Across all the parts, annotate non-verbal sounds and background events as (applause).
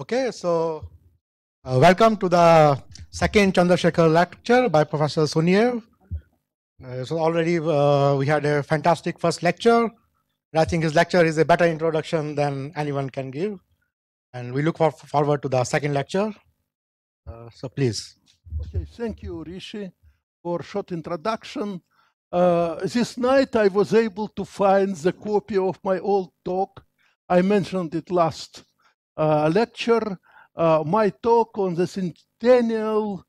Okay, so uh, welcome to the second Chandrasekhar lecture by Professor Sunyaev. Uh, so already uh, we had a fantastic first lecture. And I think his lecture is a better introduction than anyone can give. And we look for, forward to the second lecture. Uh, so please. Okay, thank you, Rishi, for short introduction. Uh, this night I was able to find the copy of my old talk. I mentioned it last lecture, uh, my talk on the Centennial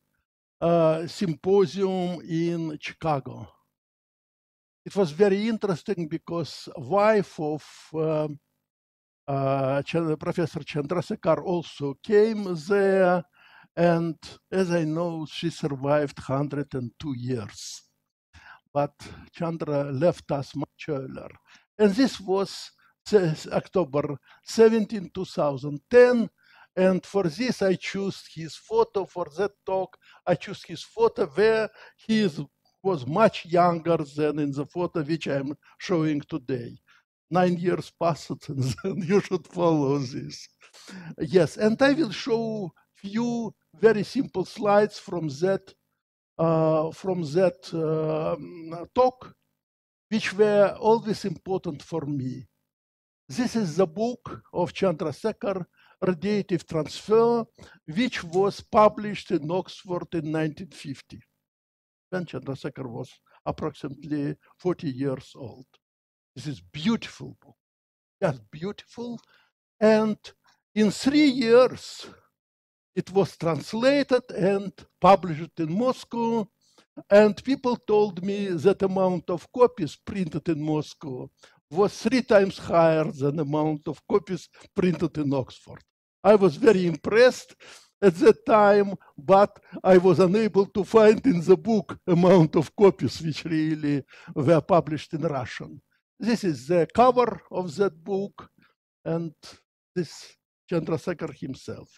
uh, Symposium in Chicago. It was very interesting because wife of um, uh, Professor Chandrasekhar also came there, and as I know, she survived 102 years. But Chandra left us much earlier. And this was October 17, 2010. And for this, I choose his photo for that talk. I choose his photo where he is, was much younger than in the photo which I'm showing today. Nine years passed, (laughs) and you should follow this. Yes, and I will show few very simple slides from that uh, from that uh, talk, which were always important for me. This is the book of Chandrasekhar, Radiative Transfer, which was published in Oxford in 1950, when Chandrasekhar was approximately 40 years old. This is beautiful book, just beautiful. And in three years, it was translated and published in Moscow. And people told me that amount of copies printed in Moscow was three times higher than the amount of copies printed in Oxford. I was very impressed at that time, but I was unable to find in the book amount of copies which really were published in Russian. This is the cover of that book, and this Chandrasekhar himself.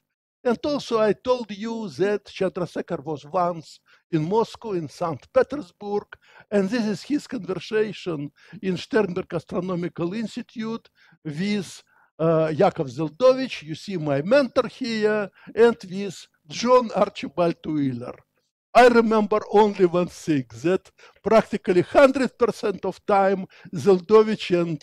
And also I told you that Chandrasekhar was once in Moscow, in St. Petersburg, and this is his conversation in Sternberg Astronomical Institute with uh, Yakov Zeldovich, you see my mentor here, and with John Archibald Wheeler. I remember only one thing, that practically 100% of time Zeldovich and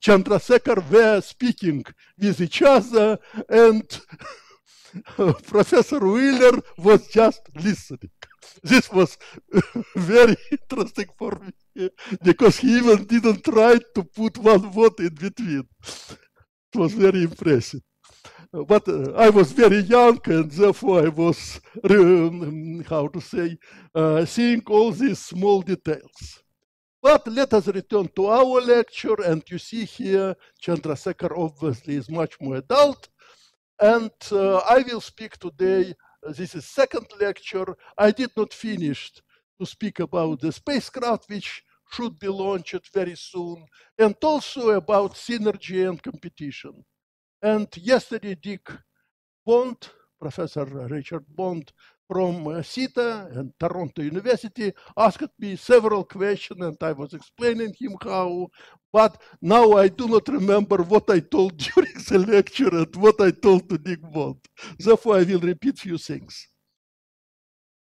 Chandrasekhar were speaking with each other and (laughs) (laughs) Professor Wheeler was just listening. This was (laughs) very interesting for me because he even didn't try to put one word in between. It was very impressive. But uh, I was very young and therefore I was, um, how to say, uh, seeing all these small details. But let us return to our lecture and you see here Chandrasekhar obviously is much more adult and uh, I will speak today, uh, this is second lecture. I did not finish to speak about the spacecraft, which should be launched very soon, and also about synergy and competition. And yesterday, Dick Bond, Professor Richard Bond, from uh, CITA and Toronto University asked me several questions and I was explaining him how, but now I do not remember what I told (laughs) during the lecture and what I told to Nick Bond. Therefore, I will repeat few things.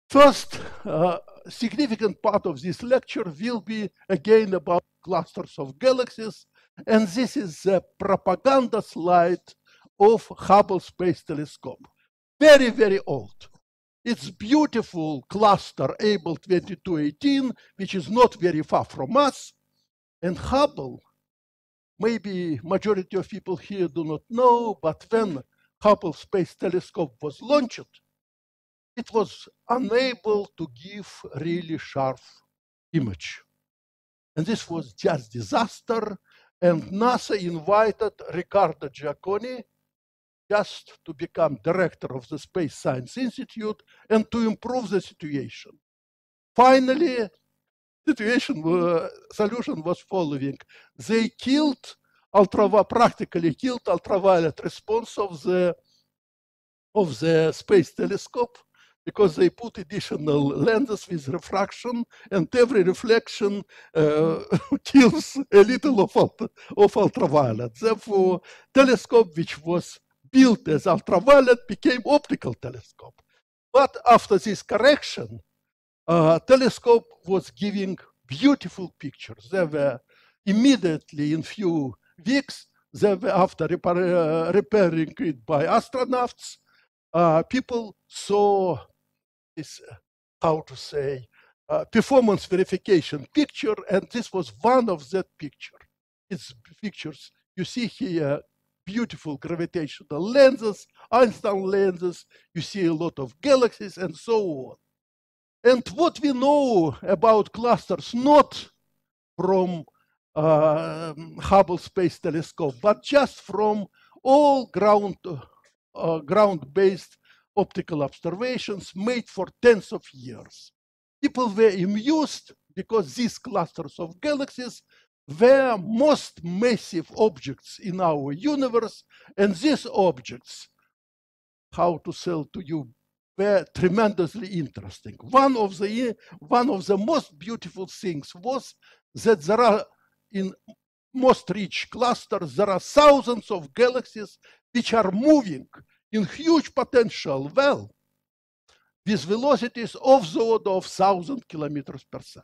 First, uh, significant part of this lecture will be again about clusters of galaxies, and this is the propaganda slide of Hubble Space Telescope. Very, very old. It's beautiful cluster Abell 2218, which is not very far from us. And Hubble, maybe majority of people here do not know, but when Hubble Space Telescope was launched, it was unable to give really sharp image. And this was just disaster. And NASA invited Riccardo Giacconi, just to become director of the Space Science Institute and to improve the situation. Finally, situation uh, solution was following. They killed ultra practically killed ultraviolet response of the of the space telescope because they put additional lenses with refraction and every reflection uh, (laughs) kills a little of, of ultraviolet. Therefore, telescope which was built as ultraviolet became optical telescope. But after this correction, uh, telescope was giving beautiful pictures. They were immediately in few weeks, they were after repair, uh, repairing it by astronauts, uh, people saw this, uh, how to say, uh, performance verification picture, and this was one of that picture. It's pictures. You see here beautiful gravitational lenses, Einstein lenses, you see a lot of galaxies and so on. And what we know about clusters, not from uh, Hubble Space Telescope, but just from all ground, uh, ground-based optical observations made for tens of years. People were amused because these clusters of galaxies were most massive objects in our universe, and these objects, how to sell to you, were tremendously interesting. One of the one of the most beautiful things was that there are in most rich clusters there are thousands of galaxies which are moving in huge potential well with velocities of the order of thousand kilometers per second.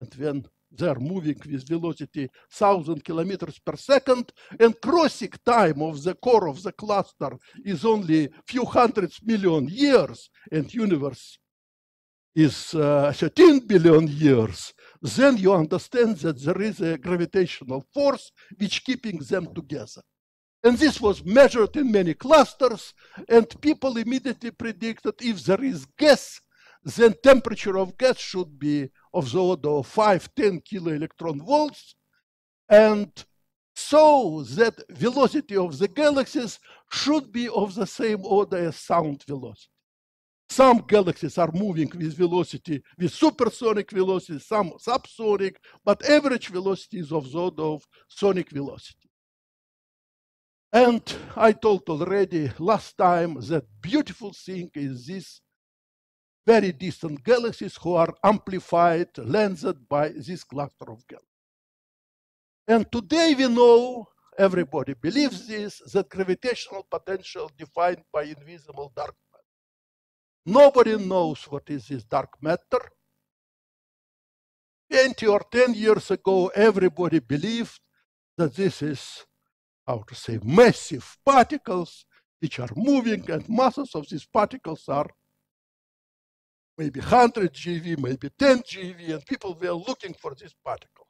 And when they're moving with velocity 1000 kilometers per second and crossing time of the core of the cluster is only few hundreds million years and universe is uh, 13 billion years. Then you understand that there is a gravitational force which keeping them together. And this was measured in many clusters and people immediately predicted if there is gas then temperature of gas should be of the order of 5, 10 kilo electron volts. And so that velocity of the galaxies should be of the same order as sound velocity. Some galaxies are moving with velocity, with supersonic velocity, some subsonic, but average velocity is of the order of sonic velocity. And I told already last time that beautiful thing is this very distant galaxies who are amplified, lensed by this cluster of galaxies. And today we know, everybody believes this, that gravitational potential defined by invisible dark matter. Nobody knows what is this dark matter. 20 or 10 years ago, everybody believed that this is, how to say, massive particles which are moving and masses of these particles are maybe 100 GeV, maybe 10 GeV, and people were looking for these particles.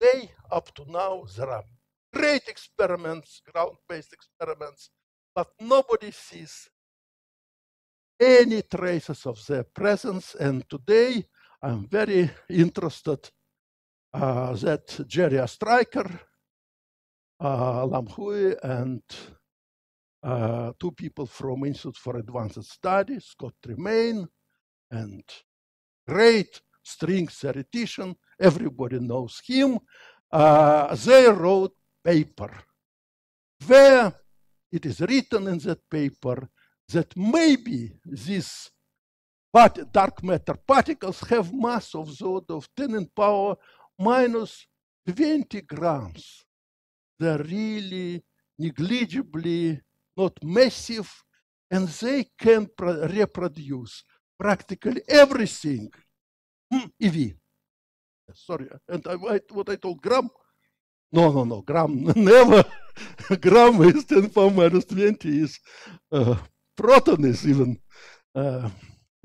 They, up to now, there are great experiments, ground-based experiments, but nobody sees any traces of their presence. And today, I'm very interested uh, that Jerry Ostriker, uh, Lam Hui, and uh, two people from Institute for Advanced Studies, Scott Tremaine, and great string theoretician, everybody knows him, uh, they wrote paper. Where it is written in that paper that maybe these dark matter particles have mass of the order of 10 in power minus 20 grams. They're really negligibly not massive and they can reproduce practically everything. Hmm, EV. Sorry, and I, what I told Gram? No, no, no, Gram (laughs) never. (laughs) Gram is 10 power minus 20 is uh, proton is even uh,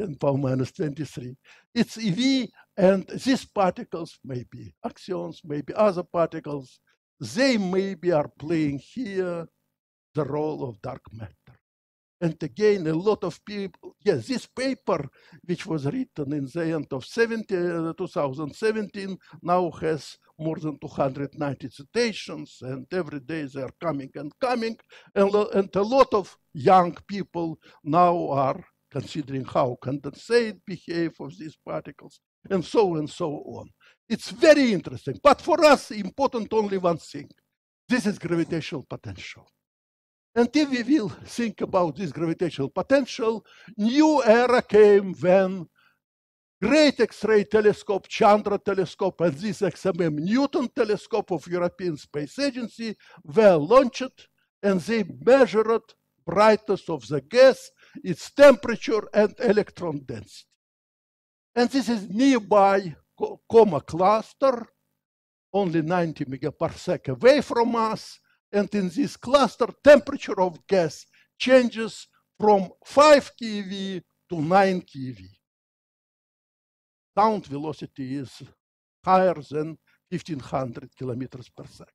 10 power minus 23. It's EV, and these particles, maybe axions, maybe other particles, they maybe are playing here the role of dark matter. And again, a lot of people, yes, this paper, which was written in the end of 70, uh, 2017, now has more than 290 citations, and every day they are coming and coming. And, and a lot of young people now are considering how condensate behave of these particles, and so and so on. It's very interesting. But for us, important only one thing. This is gravitational potential. And if we will think about this gravitational potential, new era came when great X-ray telescope, Chandra telescope, and this XMM Newton telescope of European Space Agency were launched. and they measured brightness of the gas, its temperature, and electron density. And this is nearby Coma cluster, only 90 megaparsec away from us. And in this cluster, temperature of gas changes from 5 keV to 9 keV. Sound velocity is higher than 1500 kilometers per second.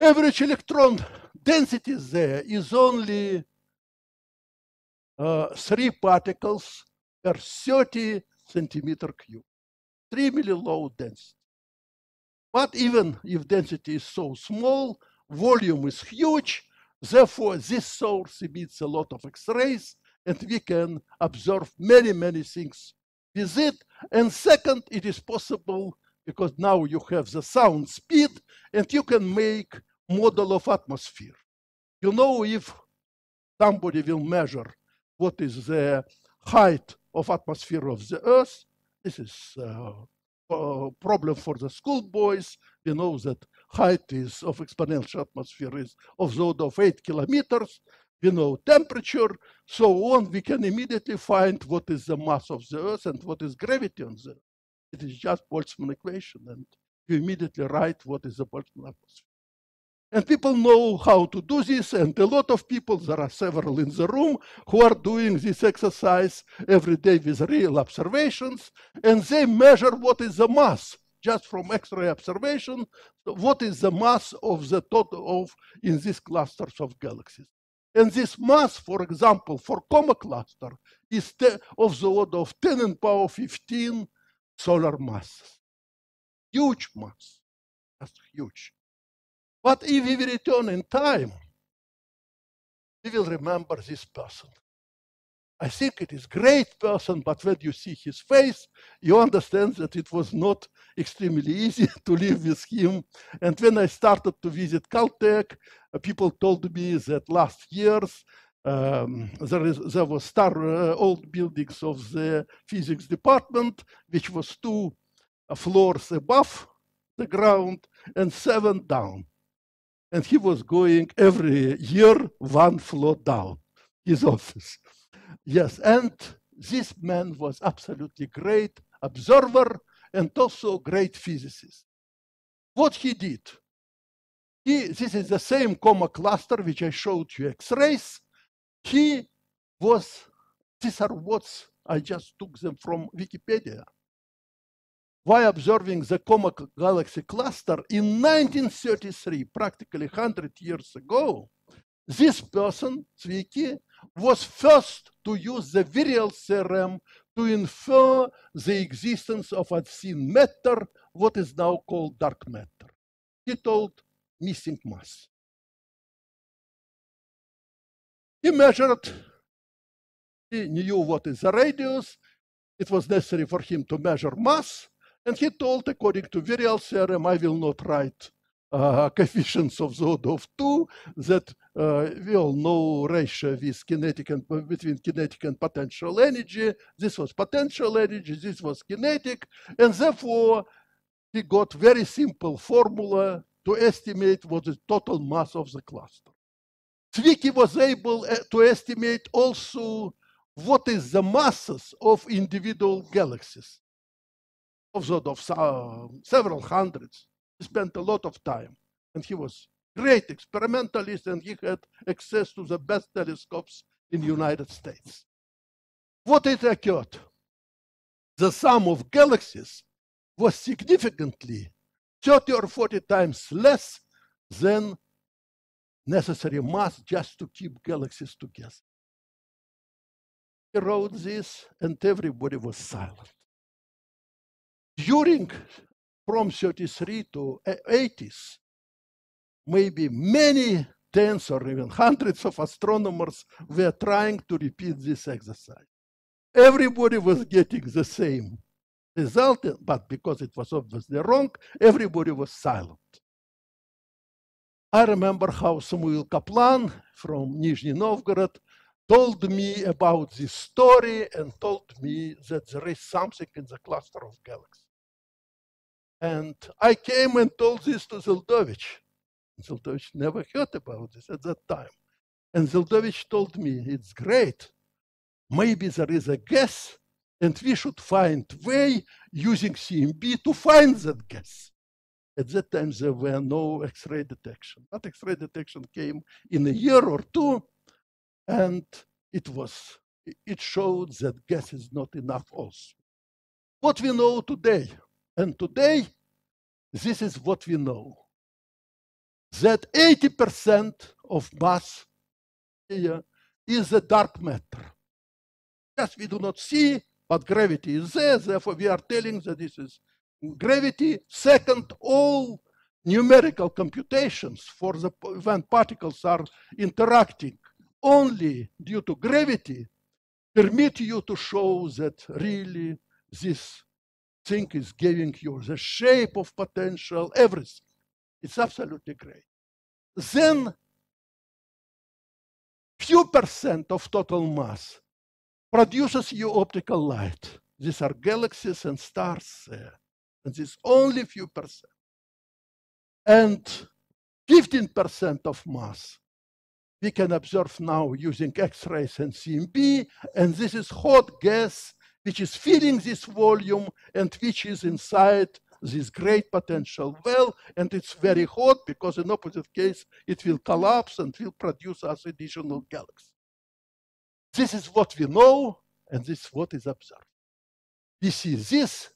Average electron density there is only uh, three particles per 30 centimeter cube. Extremely low density. But even if density is so small, volume is huge, therefore this source emits a lot of X-rays and we can observe many, many things with it. And second, it is possible because now you have the sound speed and you can make model of atmosphere. You know if somebody will measure what is the height of atmosphere of the Earth, this is a Uh, problem for the schoolboys. We know that height is of exponential atmosphere is of the order of eight kilometers. We know temperature, so on. We can immediately find what is the mass of the Earth and what is gravity on the Earth. It is just Boltzmann equation, and you immediately write what is the Boltzmann atmosphere. And people know how to do this, and a lot of people, there are several in the room, who are doing this exercise every day with real observations, and they measure what is the mass just from X-ray observation, what is the mass of the total of in these clusters of galaxies. And this mass, for example, for Coma cluster, is of the order of 10 in power 15 solar masses. Huge mass, that's huge. But if we return in time, we will remember this person. I think it is great person, but when you see his face, you understand that it was not extremely (laughs) easy to live with him. And when I started to visit Caltech, uh, people told me that last years um, there, is, there was star uh, old buildings of the physics department, which was two uh, floors above the ground and seven down and he was going every year one floor down his office. Yes, and this man was absolutely great observer and also great physicist. What he did, he, this is the same coma cluster which I showed you X-rays. He was, these are what I just took them from Wikipedia by observing the Coma galaxy cluster in 1933, practically 100 years ago, this person, Zwicky, was first to use the virial theorem to infer the existence of unseen matter, what is now called dark matter. He told missing mass. He measured, he knew what is the radius, it was necessary for him to measure mass, and he told, according to virial theorem, I will not write uh, coefficients of the order of 2, that uh, we all know ratio with kinetic and, between kinetic and potential energy. This was potential energy, this was kinetic, and therefore he got very simple formula to estimate what the total mass of the cluster. Zwicky was able uh, to estimate also what is the masses of individual galaxies of, of several hundreds. He spent a lot of time, and he was great experimentalist, and he had access to the best telescopes in the United States. What it occurred? The sum of galaxies was significantly 30 or 40 times less than necessary mass just to keep galaxies together. He wrote this, and everybody was silent during from 33 to 80s, maybe many tens or even hundreds of astronomers were trying to repeat this exercise. Everybody was getting the same result, but because it was obviously wrong, everybody was silent. I remember how Samuel Kaplan from Nizhny Novgorod told me about this story and told me that there is something in the cluster of galaxies. And I came and told this to Zeldovich. Zeldovich never heard about this at that time. And Zeldovich told me, it's great. Maybe there is a gas and we should find way using CMB to find that gas. At that time, there were no X-ray detection. But X-ray detection came in a year or two, and it was it showed that gas is not enough also. What we know today, and today, this is what we know, that 80% of mass is a dark matter. Yes, we do not see, but gravity is there, therefore we are telling that this is gravity. Second, all numerical computations for the when particles are interacting only due to gravity permit you to show that really this thing is giving you the shape of potential, everything. It's absolutely great. Then few percent of total mass produces you optical light. These are galaxies and stars there. And this only few percent. And 15% of mass we can observe now using X-rays and CMB, and this is hot gas which is filling this volume and which is inside this great potential well, and it's very hot because in opposite case it will collapse and will produce us additional galaxies. This is what we know, and this is what is observed. We see this,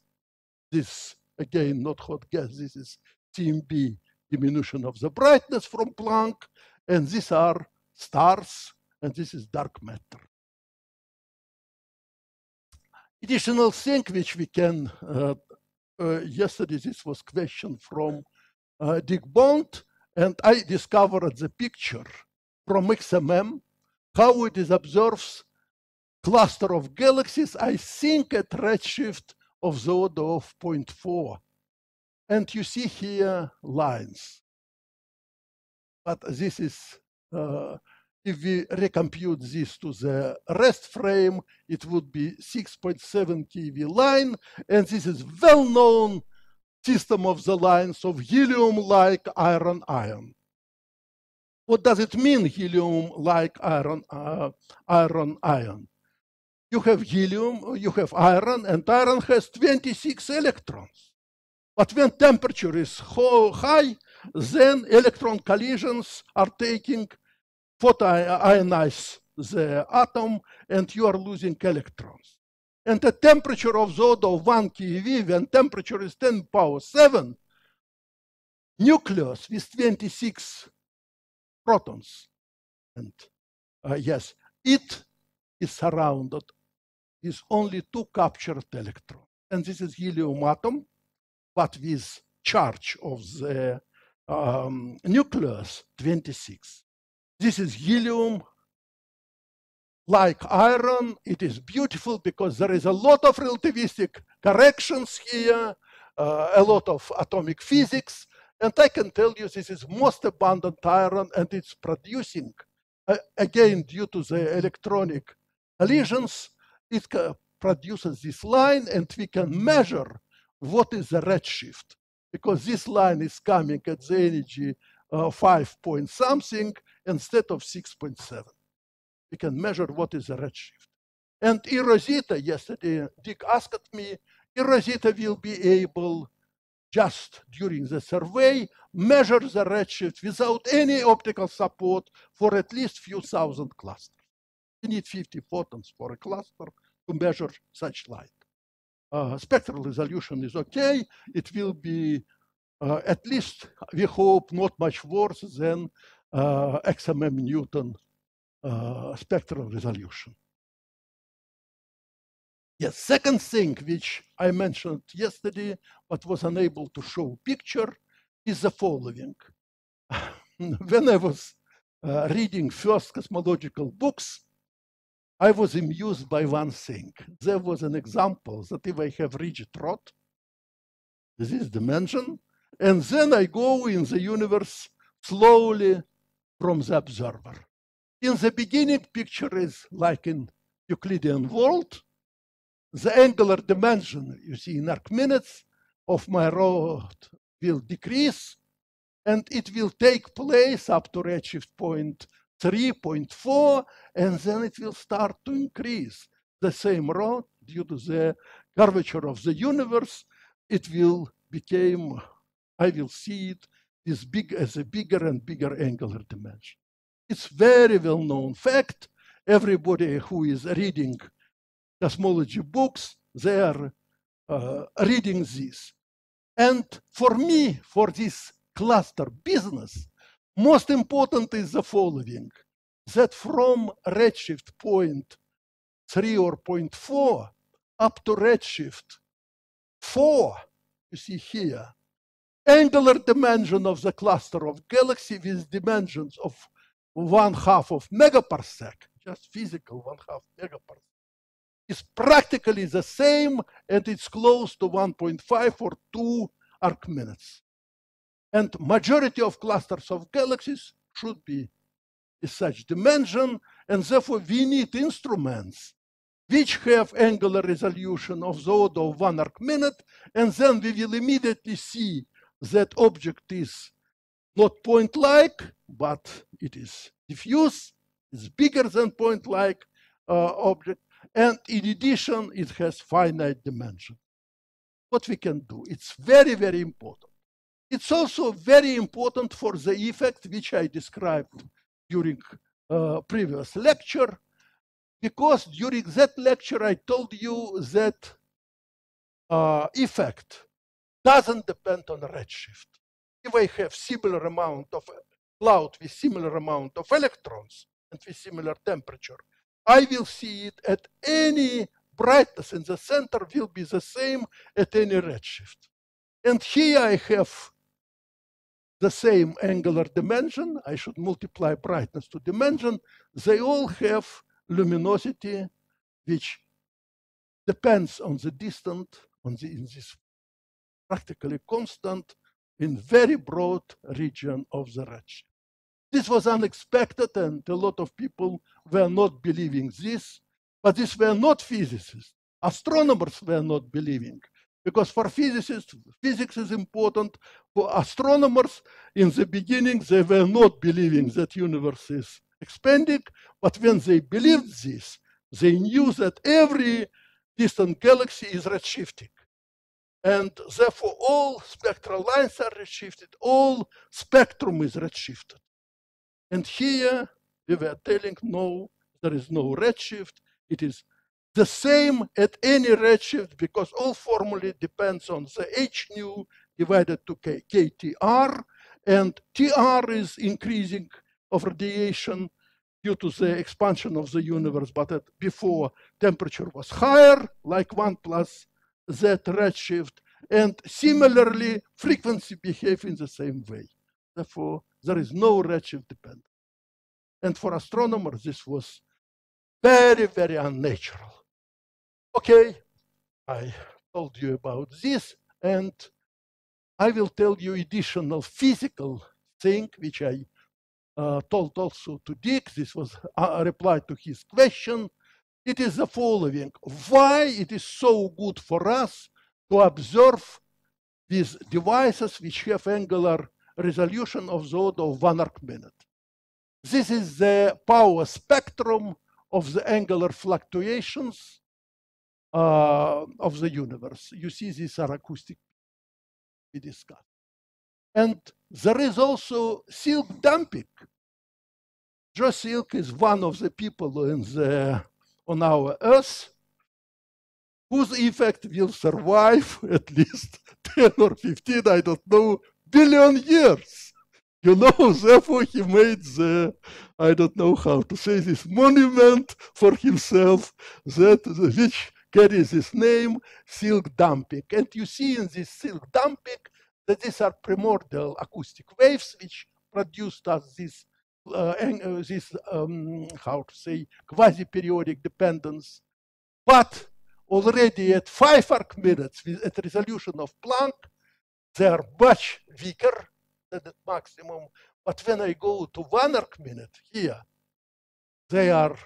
this again not hot gas, this is CMB diminution of the brightness from Planck, and these are stars, and this is dark matter. Additional thing which we can, uh, uh, yesterday this was question from uh, Dick Bond, and I discovered the picture from XMM, how it is observes cluster of galaxies, I think at redshift of the order of 0.4. And you see here lines. But this is uh, if we recompute this to the rest frame, it would be 6.7 keV line, and this is well-known system of the lines of helium-like iron ion. What does it mean, helium-like iron, uh, iron ion? You have helium, you have iron, and iron has 26 electrons. But when temperature is high, then electron collisions are taking photoionize the atom and you are losing electrons. And the temperature of the order of 1 keV, when temperature is 10 power 7, nucleus with 26 protons, and uh, yes, it is surrounded with only two captured electrons. And this is helium atom, but with charge of the um, nucleus 26. This is helium. Like iron, it is beautiful because there is a lot of relativistic corrections here, uh, a lot of atomic physics. And I can tell you this is most abundant iron and it's producing, uh, again, due to the electronic collisions, it produces this line and we can measure what is the redshift because this line is coming at the energy uh, 5 point something instead of 6.7. We can measure what is the redshift. And eROSITA, yesterday, Dick asked me, eROSITA will be able just during the survey, measure the redshift without any optical support for at least few thousand clusters. You need 50 photons for a cluster to measure such light. Uh, spectral resolution is okay. It will be uh, at least, we hope, not much worse than uh, XMM Newton uh, spectral resolution. Yes, second thing which I mentioned yesterday, but was unable to show picture, is the following. (laughs) when I was uh, reading first cosmological books, I was amused by one thing. There was an example that if I have rigid rod, this is dimension, and then I go in the universe slowly from the observer. In the beginning, picture is like in Euclidean world. The angular dimension, you see in arc minutes, of my rod will decrease. and it will take place up to redshift point 3.4, and then it will start to increase. The same road, due to the curvature of the universe, it will become, I will see it this big as a bigger and bigger angular dimension. It's very well known fact. Everybody who is reading cosmology books, they are uh, reading this. And for me, for this cluster business, most important is the following, that from redshift point 3 or point 4 up to redshift 4, you see here, angular dimension of the cluster of galaxy with dimensions of one half of megaparsec, just physical one half megaparsec, is practically the same and it's close to 1.5 or 2 arc minutes. And majority of clusters of galaxies should be such dimension, and therefore we need instruments which have angular resolution of the order of one arc minute, and then we will immediately see that object is not point-like, but it is diffuse, it's bigger than point-like uh, object, and in addition, it has finite dimension. What we can do, it's very, very important. It's also very important for the effect which I described during uh, previous lecture, because during that lecture I told you that uh, effect doesn't depend on redshift. If I have similar amount of cloud with similar amount of electrons and with similar temperature, I will see it at any brightness in the center will be the same at any redshift. And here I have the same angular dimension. I should multiply brightness to dimension. They all have luminosity, which depends on the distance, on the, in this practically constant in very broad region of the redshift. This was unexpected and a lot of people were not believing this, but these were not physicists. Astronomers were not believing because for physicists, physics is important. For astronomers, in the beginning, they were not believing that universe is expanding, but when they believed this, they knew that every distant galaxy is redshifting. And therefore, all spectral lines are redshifted, all spectrum is redshifted. And here we were telling, no, there is no redshift. It is the same at any redshift because all formulae depends on the h nu divided to k, ktr, and tr is increasing of radiation due to the expansion of the universe, but at, before temperature was higher, like 1 plus z redshift, and similarly, frequency behave in the same way. Therefore, there is no redshift dependence. And for astronomers, this was very, very unnatural. Okay, I told you about this, and I will tell you additional physical thing which I uh, told also to Dick. This was a reply to his question. It is the following. Why it is so good for us to observe these devices which have angular resolution of the order of one arc minute. This is the power spectrum of the angular fluctuations uh, of the universe. You see, these are acoustic we discussed. And there is also silk damping. Joe Silk is one of the people in the, on our Earth whose effect will survive (laughs) at least 10 or 15, I don't know, billion years. You know, (laughs) therefore he made the, I don't know how to say this, monument for himself that which carries his name, silk damping. And you see in this silk damping that these are primordial acoustic waves which produced us this, uh, uh, this um, how to say, quasi-periodic dependence. But already at five arc minutes with at resolution of Planck, they are much weaker than at maximum. But when I go to one arc minute here, they are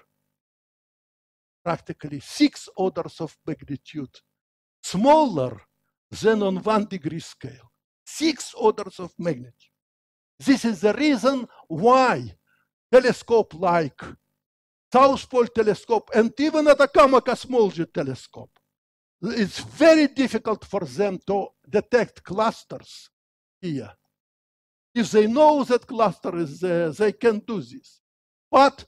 practically six orders of magnitude smaller than on one degree scale. Six orders of magnitude. This is the reason why telescope like South Pole Telescope and even Atacama Cosmology Telescope, it's very difficult for them to detect clusters here. If they know that cluster is there, they can do this. But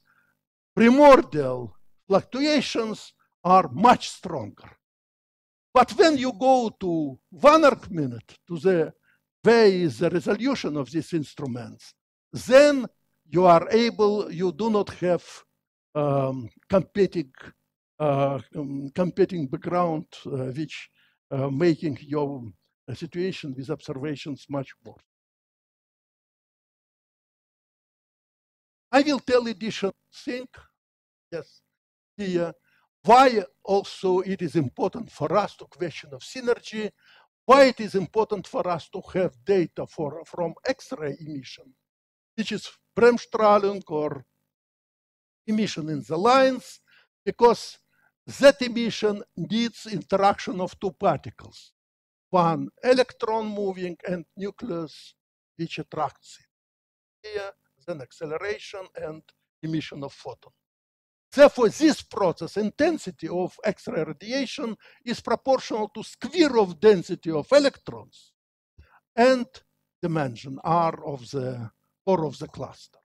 primordial fluctuations are much stronger. But when you go to one arc minute, to the where is the resolution of these instruments, then you are able, you do not have um, competing, uh, um, competing background, uh, which uh, making your situation with observations much worse. I will tell additional thing, yes, here, why also it is important for us to question of synergy, why it is important for us to have data for, from X-ray emission, which is Bremsstrahlung or emission in the lines, because that emission needs interaction of two particles, one electron moving and nucleus which attracts it. Here, then acceleration and emission of photon. Therefore, this process, intensity of X-ray radiation, is proportional to square of density of electrons and dimension R of the core of the cluster.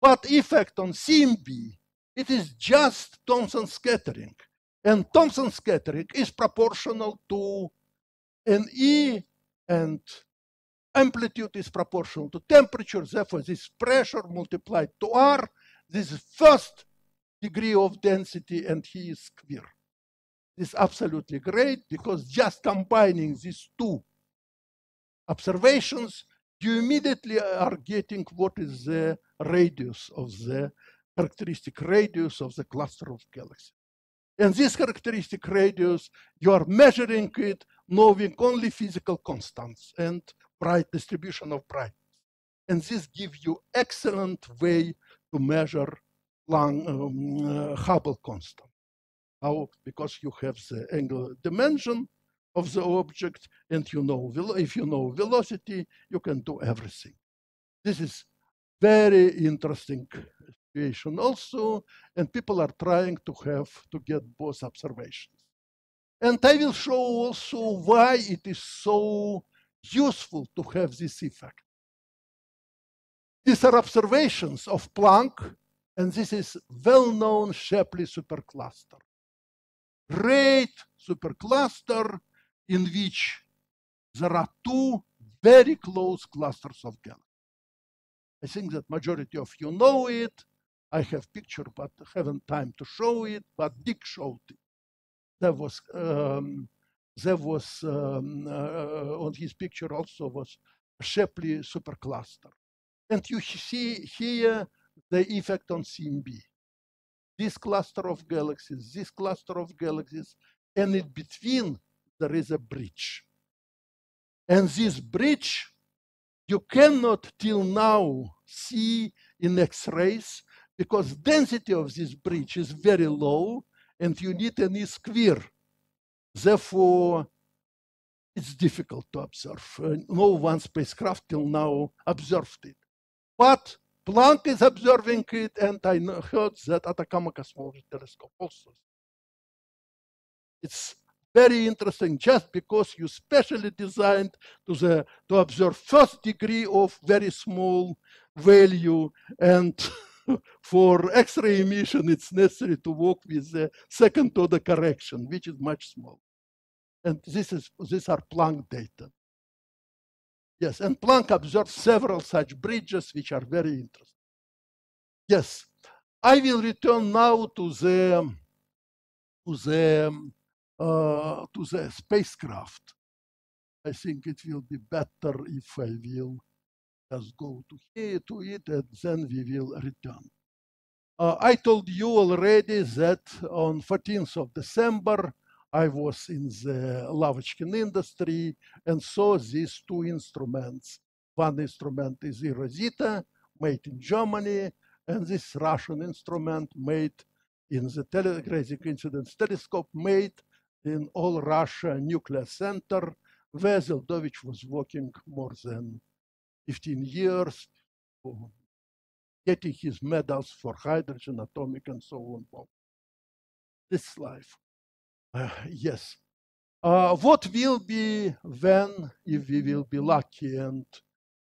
But effect on CMB, it is just Thomson scattering. And Thomson scattering is proportional to an E and amplitude is proportional to temperature. Therefore, this pressure multiplied to R, this first degree of density and he is. This is absolutely great because just combining these two observations, you immediately are getting what is the radius of the characteristic radius of the cluster of galaxies. And this characteristic radius, you are measuring it knowing only physical constants and bright distribution of brightness. And this gives you excellent way to measure long, um, uh, Hubble constant. How? Because you have the angular dimension of the object and you know, if you know velocity, you can do everything. This is very interesting situation also, and people are trying to have to get both observations. And I will show also why it is so useful to have this effect. These are observations of Planck, and this is well-known Shapley supercluster. Great supercluster in which there are two very close clusters of galaxies. I think that majority of you know it. I have picture, but haven't time to show it, but Dick showed it. There was um, there was um, uh, on his picture also was Shapley supercluster. And you see here the effect on CMB. This cluster of galaxies, this cluster of galaxies, and in between there is a bridge. And this bridge you cannot till now see in X-rays because density of this bridge is very low and you need an E square Therefore, it's difficult to observe. Uh, no one spacecraft till now observed it. But Planck is observing it, and I heard that Atacama Cosmology Telescope also. It's very interesting just because you specially designed to, the, to observe first degree of very small value and (laughs) for X-ray emission, it's necessary to work with the second order correction, which is much smaller. And this is these are Planck data. Yes, and Planck observed several such bridges, which are very interesting. Yes, I will return now to the to the uh, to the spacecraft. I think it will be better if I will just go to here to it, and then we will return. Uh, I told you already that on 14th of December, I was in the Lavochkin industry and saw these two instruments. One instrument is eROSITA, made in Germany, and this Russian instrument made in the Tele Incidence Telescope, made in all Russia nuclear center, where Zeldovich was working more than 15 years, getting his medals for hydrogen, atomic, and so on. This life. Uh, yes. Uh, what will be when, if we will be lucky, and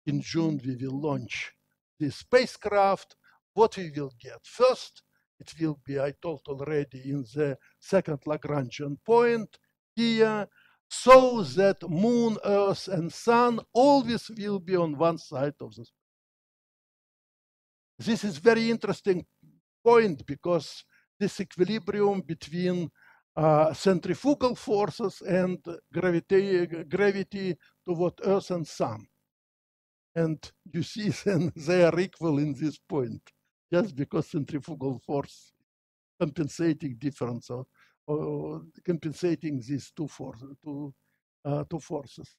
in June we will launch the spacecraft, what we will get? First, it will be, I told already, in the second Lagrangian point here, so that moon, earth, and sun always will be on one side of the This is very interesting point because this equilibrium between uh, centrifugal forces and gravity, gravity toward Earth and Sun. And you see (laughs) then they are equal in this point, just because centrifugal force compensating difference or, or compensating these two forces, two, uh, two forces,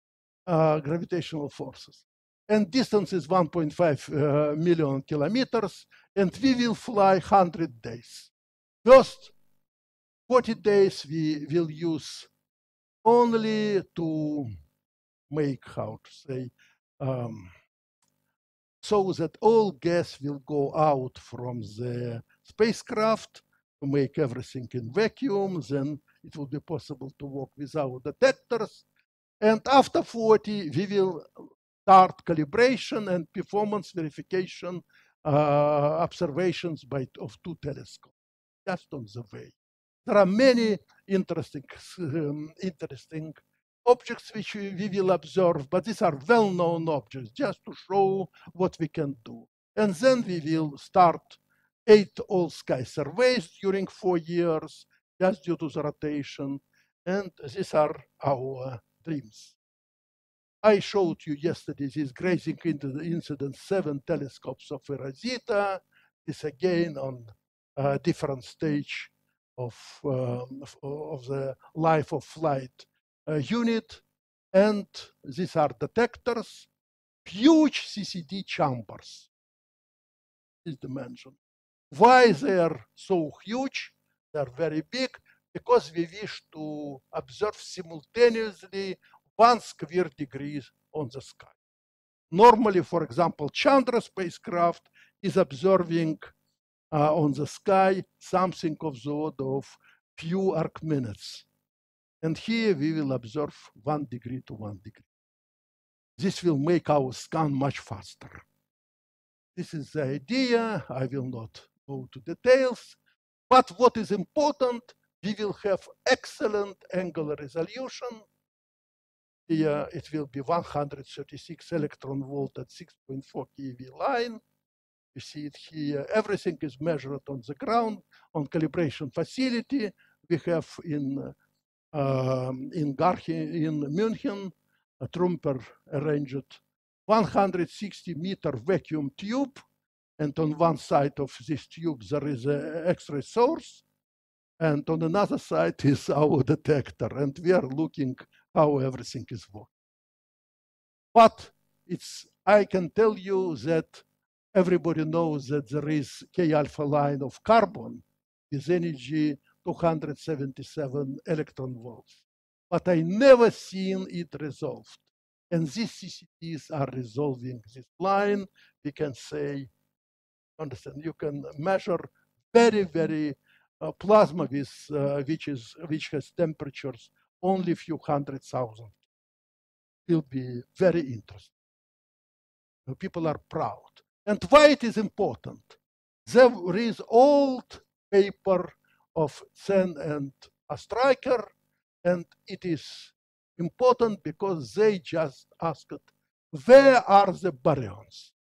uh, gravitational forces. And distance is 1.5 uh, million kilometers, and we will fly 100 days. First 40 days we will use only to make, how to say, um, so that all gas will go out from the spacecraft to make everything in vacuum, then it will be possible to work without detectors. And after 40, we will start calibration and performance verification uh, observations by, of two telescopes, just on the way. There are many interesting, um, interesting objects which we, will observe, but these are well-known objects just to show what we can do. And then we will start eight all-sky surveys during four years, just due to the rotation. And these are our dreams. I showed you yesterday this grazing into the incident seven telescopes of eROSITA. This again on a different stage of, um, of, of, the life of flight uh, unit. And these are detectors, huge CCD chambers, this dimension. Why they are so huge? They're very big because we wish to observe simultaneously one square degree on the sky. Normally, for example, Chandra spacecraft is observing Uh, on the sky, something of the order of few arc minutes. And here we will observe one degree to one degree. This will make our scan much faster. This is the idea. I will not go to details. But what is important, we will have excellent angular resolution. Here it will be 136 electron volt at 6.4 keV line. You see it here. Everything is measured on the ground, on calibration facility. We have in um, in Garching, in München, a Trumper arranged 160 meter vacuum tube. And on one side of this tube, there is an X-ray source. And on another side is (laughs) our detector. And we are looking how everything is working. But it's, I can tell you that everybody knows that there is K alpha line of carbon with energy 277 electron volts. But I never seen it resolved. And these CCDs are resolving this line. We can say, understand, you can measure very, very uh, plasma with, uh, which, is, which has temperatures only a few hundred thousand. Will be very interesting. People are proud. And why it is important? There is old paper of Cen and Ostriker, and it is important because they just asked, where are the baryons?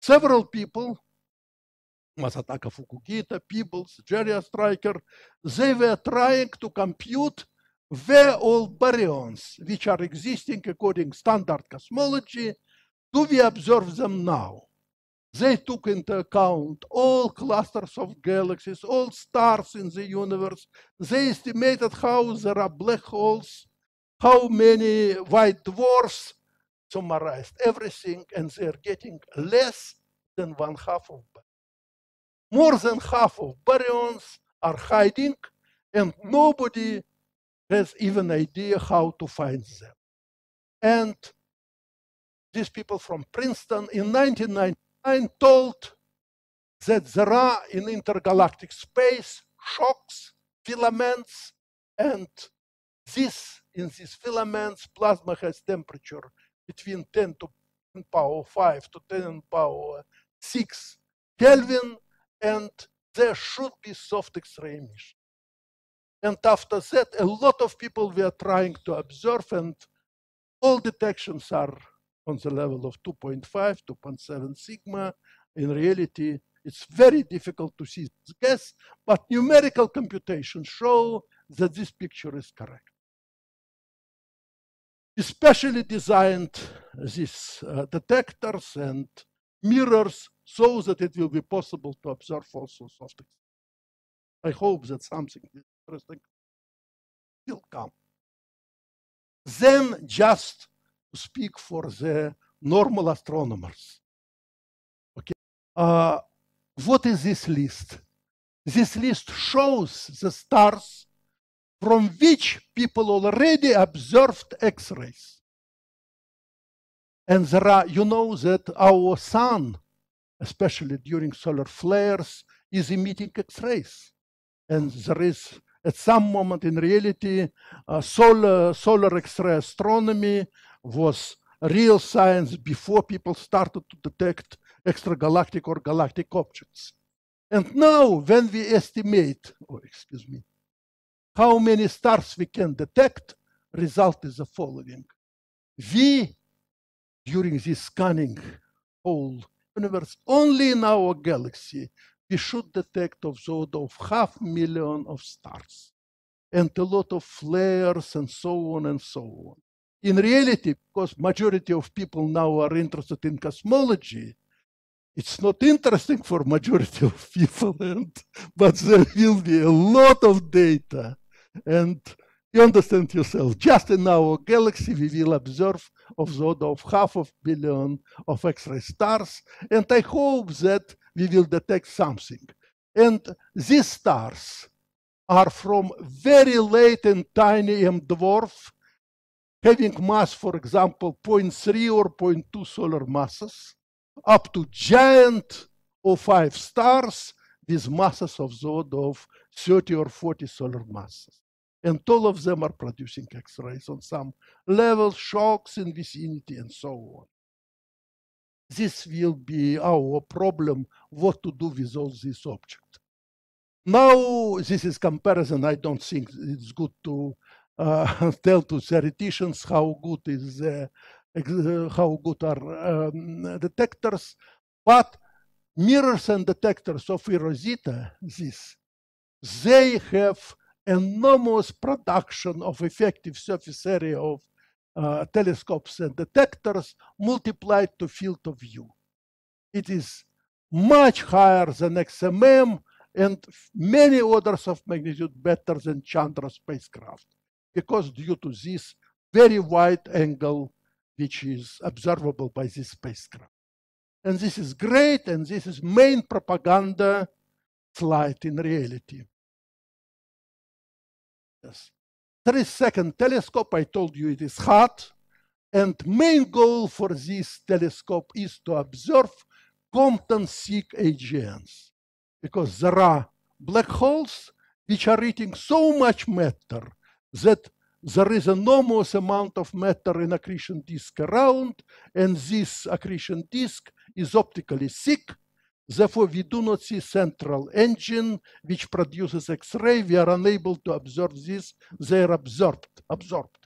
Several people, Masataka Fukugita, Peebles, Jerry Ostriker, they were trying to compute where all baryons, which are existing according standard cosmology, do we observe them now? They took into account all clusters of galaxies, all stars in the universe. They estimated how there are black holes, how many white dwarfs, summarized everything, and they're getting less than one half of baryons. More than half of baryons are hiding, and nobody has even idea how to find them. And these people from Princeton in 1999 told that there are in intergalactic space shocks, filaments, and this in these filaments, plasma has temperature between 10 to 10 power 5 to 10 power 6 Kelvin, and there should be soft X-ray emission. And after that, a lot of people were trying to observe, and all detections are on the level of 2.5, 2.7 sigma. In reality, it's very difficult to see this gas, but numerical computations show that this picture is correct. Especially designed these uh, detectors and mirrors so that it will be possible to observe also soft I hope that something interesting will come. Then just speak for the normal astronomers. Okay. Uh, what is this list? This list shows the stars from which people already observed X-rays. And there are, you know that our sun, especially during solar flares, is emitting X-rays. And there is, at some moment in reality, uh, solar, solar X-ray astronomy was real science before people started to detect extragalactic or galactic objects. And now, when we estimate, oh, excuse me, how many stars we can detect, result is the following. We, during this scanning whole universe, only in our galaxy, we should detect of order of half million of stars and a lot of flares and so on and so on. In reality, because majority of people now are interested in cosmology, it's not interesting for majority of people, (laughs) and, but there will be a lot of data and you understand yourself, just in our galaxy, we will observe of the order of half of billion of X-ray stars. And I hope that we will detect something. And these stars are from very late and tiny M dwarf, having mass, for example, 0.3 or 0.2 solar masses, up to giant O5 stars with masses of the order of 30 or 40 solar masses and all of them are producing X-rays on some level, shocks in vicinity, and so on. This will be our problem, what to do with all these objects. Now, this is comparison. I don't think it's good to uh, tell to theoreticians how good is uh, how good are um, detectors, but mirrors and detectors of eROSITA, this, they have enormous production of effective surface area of uh, telescopes and detectors multiplied to field of view. It is much higher than XMM and many orders of magnitude better than Chandra spacecraft because due to this very wide angle which is observable by this spacecraft. And this is great and this is main propaganda slide in reality. Yes. 30 second telescope, I told you it is hot. And main goal for this telescope is to observe Compton-thick AGNs. Because there are black holes which are eating so much matter that there is enormous amount of matter in accretion disk around, and this accretion disk is optically thick, Therefore, we do not see central engine which produces X-ray. We are unable to observe this. They are absorbed, absorbed.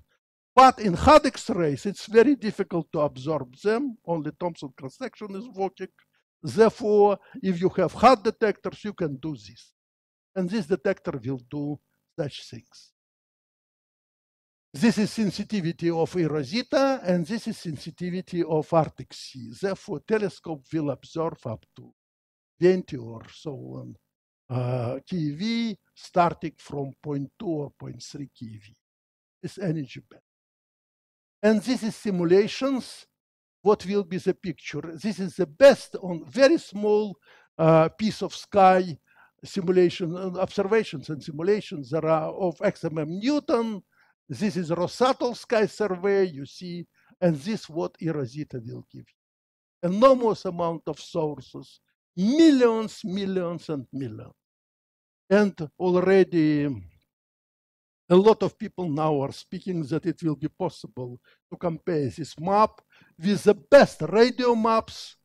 But in hard X-rays, it's very difficult to absorb them. Only Thomson cross-section is working. Therefore, if you have hard detectors, you can do this. And this detector will do such things. This is sensitivity of eROSITA, and this is sensitivity of ART-XC. Therefore, telescope will absorb up to 20 or so on uh, keV starting from 0.2 or 0.3 keV. This energy band. And this is simulations. What will be the picture? This is the best on very small uh, piece of sky simulation observations and simulations that are of XMM Newton. This is ROSAT all sky survey. You see And this what eROSITA will give you. Enormous amount of sources, millions, millions and millions. And already a lot of people now are speaking that it will be possible to compare this map with the best radio maps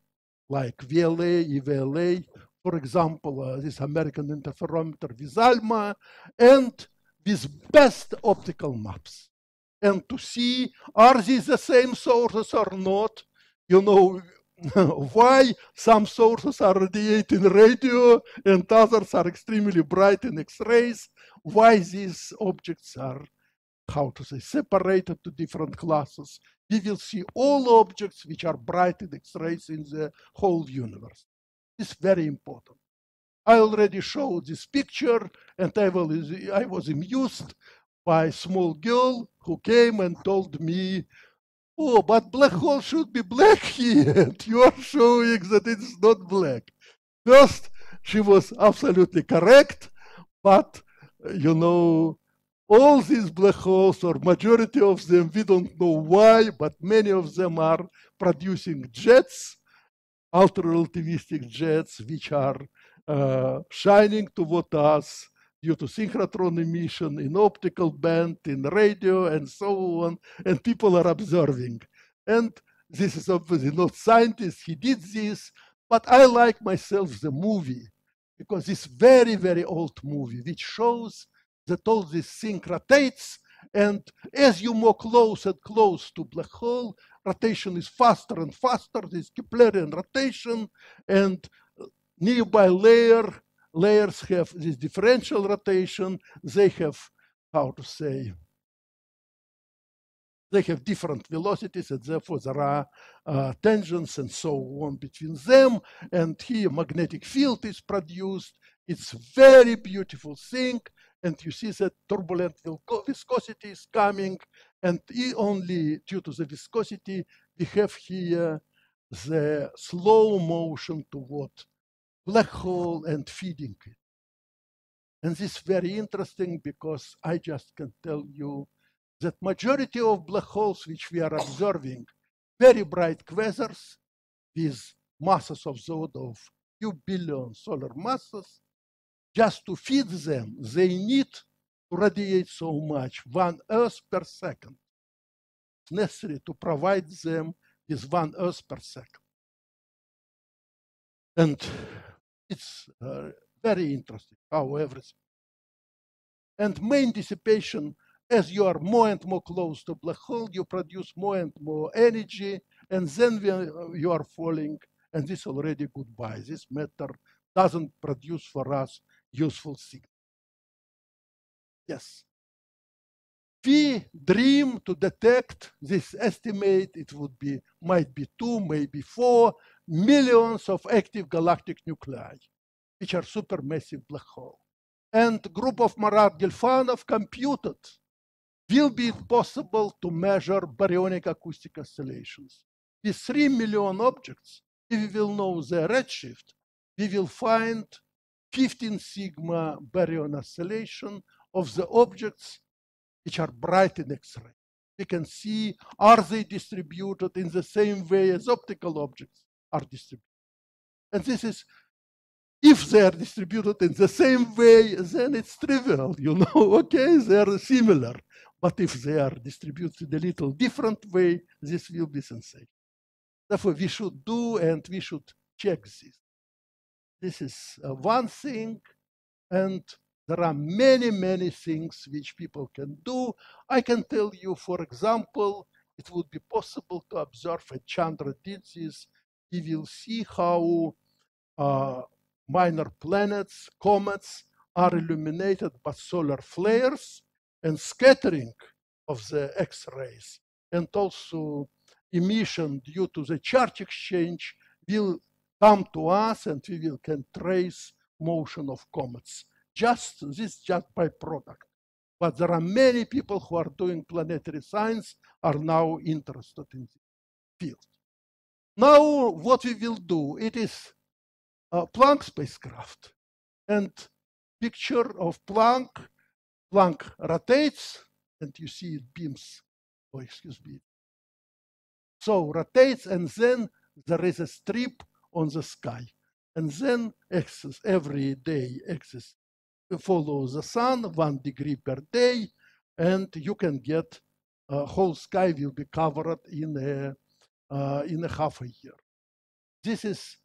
like VLA, EVLA, for example, uh, this American interferometer with ALMA, and with best optical maps. And to see are these the same sources or not, you know, (laughs) why some sources are radiating radio and others are extremely bright in X-rays, why these objects are, how to say, separated to different classes. We will see all objects which are bright in X-rays in the whole universe. It's very important. I already showed this picture and I was, I was amused by a small girl who came and told me Oh, but black hole should be black (laughs) here, and you are showing that it's not black. First, she was absolutely correct, but you know, all these black holes, or majority of them, we don't know why, but many of them are producing jets, ultra relativistic jets, which are uh, shining toward us due to synchrotron emission in optical band, in radio, and so on, and people are observing. And this is obviously not scientist, he did this, but I like myself the movie, because it's very, very old movie, which shows that all this thing rotates, and as you move close and close to black hole, rotation is faster and faster, this Keplerian rotation, and nearby layer layers have this differential rotation. They have, how to say, they have different velocities and therefore there are uh, tangents and so on between them. And here magnetic field is produced. It's very beautiful thing. And you see that turbulent viscosity is coming. And only due to the viscosity, we have here the slow motion toward black hole and feeding it. And this is very interesting because I just can tell you that majority of black holes which we are observing, very bright quasars with masses of the order of few billion solar masses, just to feed them, they need to radiate so much, one Earth per second. It's necessary to provide them with one Earth per second. And it's uh, very interesting how everything. And main dissipation, as you are more and more close to black hole, you produce more and more energy, and then uh, you are falling, and this already goodbye. This matter doesn't produce for us useful signal. Yes. We dream to detect this estimate, it would be, might be two, maybe four, millions of active galactic nuclei, which are supermassive black hole. And group of Marat Gilfanov computed, will be possible to measure baryonic acoustic oscillations. With 3 million objects, if we will know the redshift, we will find 15 sigma baryon oscillation of the objects which are bright in X-ray. We can see, are they distributed in the same way as optical objects? Are distributed. And this is, if they are distributed in the same way, then it's trivial, you (laughs) know, okay, they are similar. But if they are distributed a little different way, this will be sensational. Therefore, we should do and we should check this. This is uh, one thing, and there are many, many things which people can do. I can tell you, for example, it would be possible to observe a Chandra this we will see how uh, minor planets, comets, are illuminated by solar flares and scattering of the X-rays, and also emission due to the charge exchange will come to us and we will can trace motion of comets. Just this just byproduct. But there are many people who are doing planetary science are now interested in this field. Now, what we will do, it is a Planck spacecraft. And picture of Planck, Planck rotates, and you see it beams. Oh, excuse me. So rotates, and then there is a strip on the sky. And then axis every day axis follows the sun one degree per day, and you can get uh, whole sky will be covered in a uh, in a half a year. This is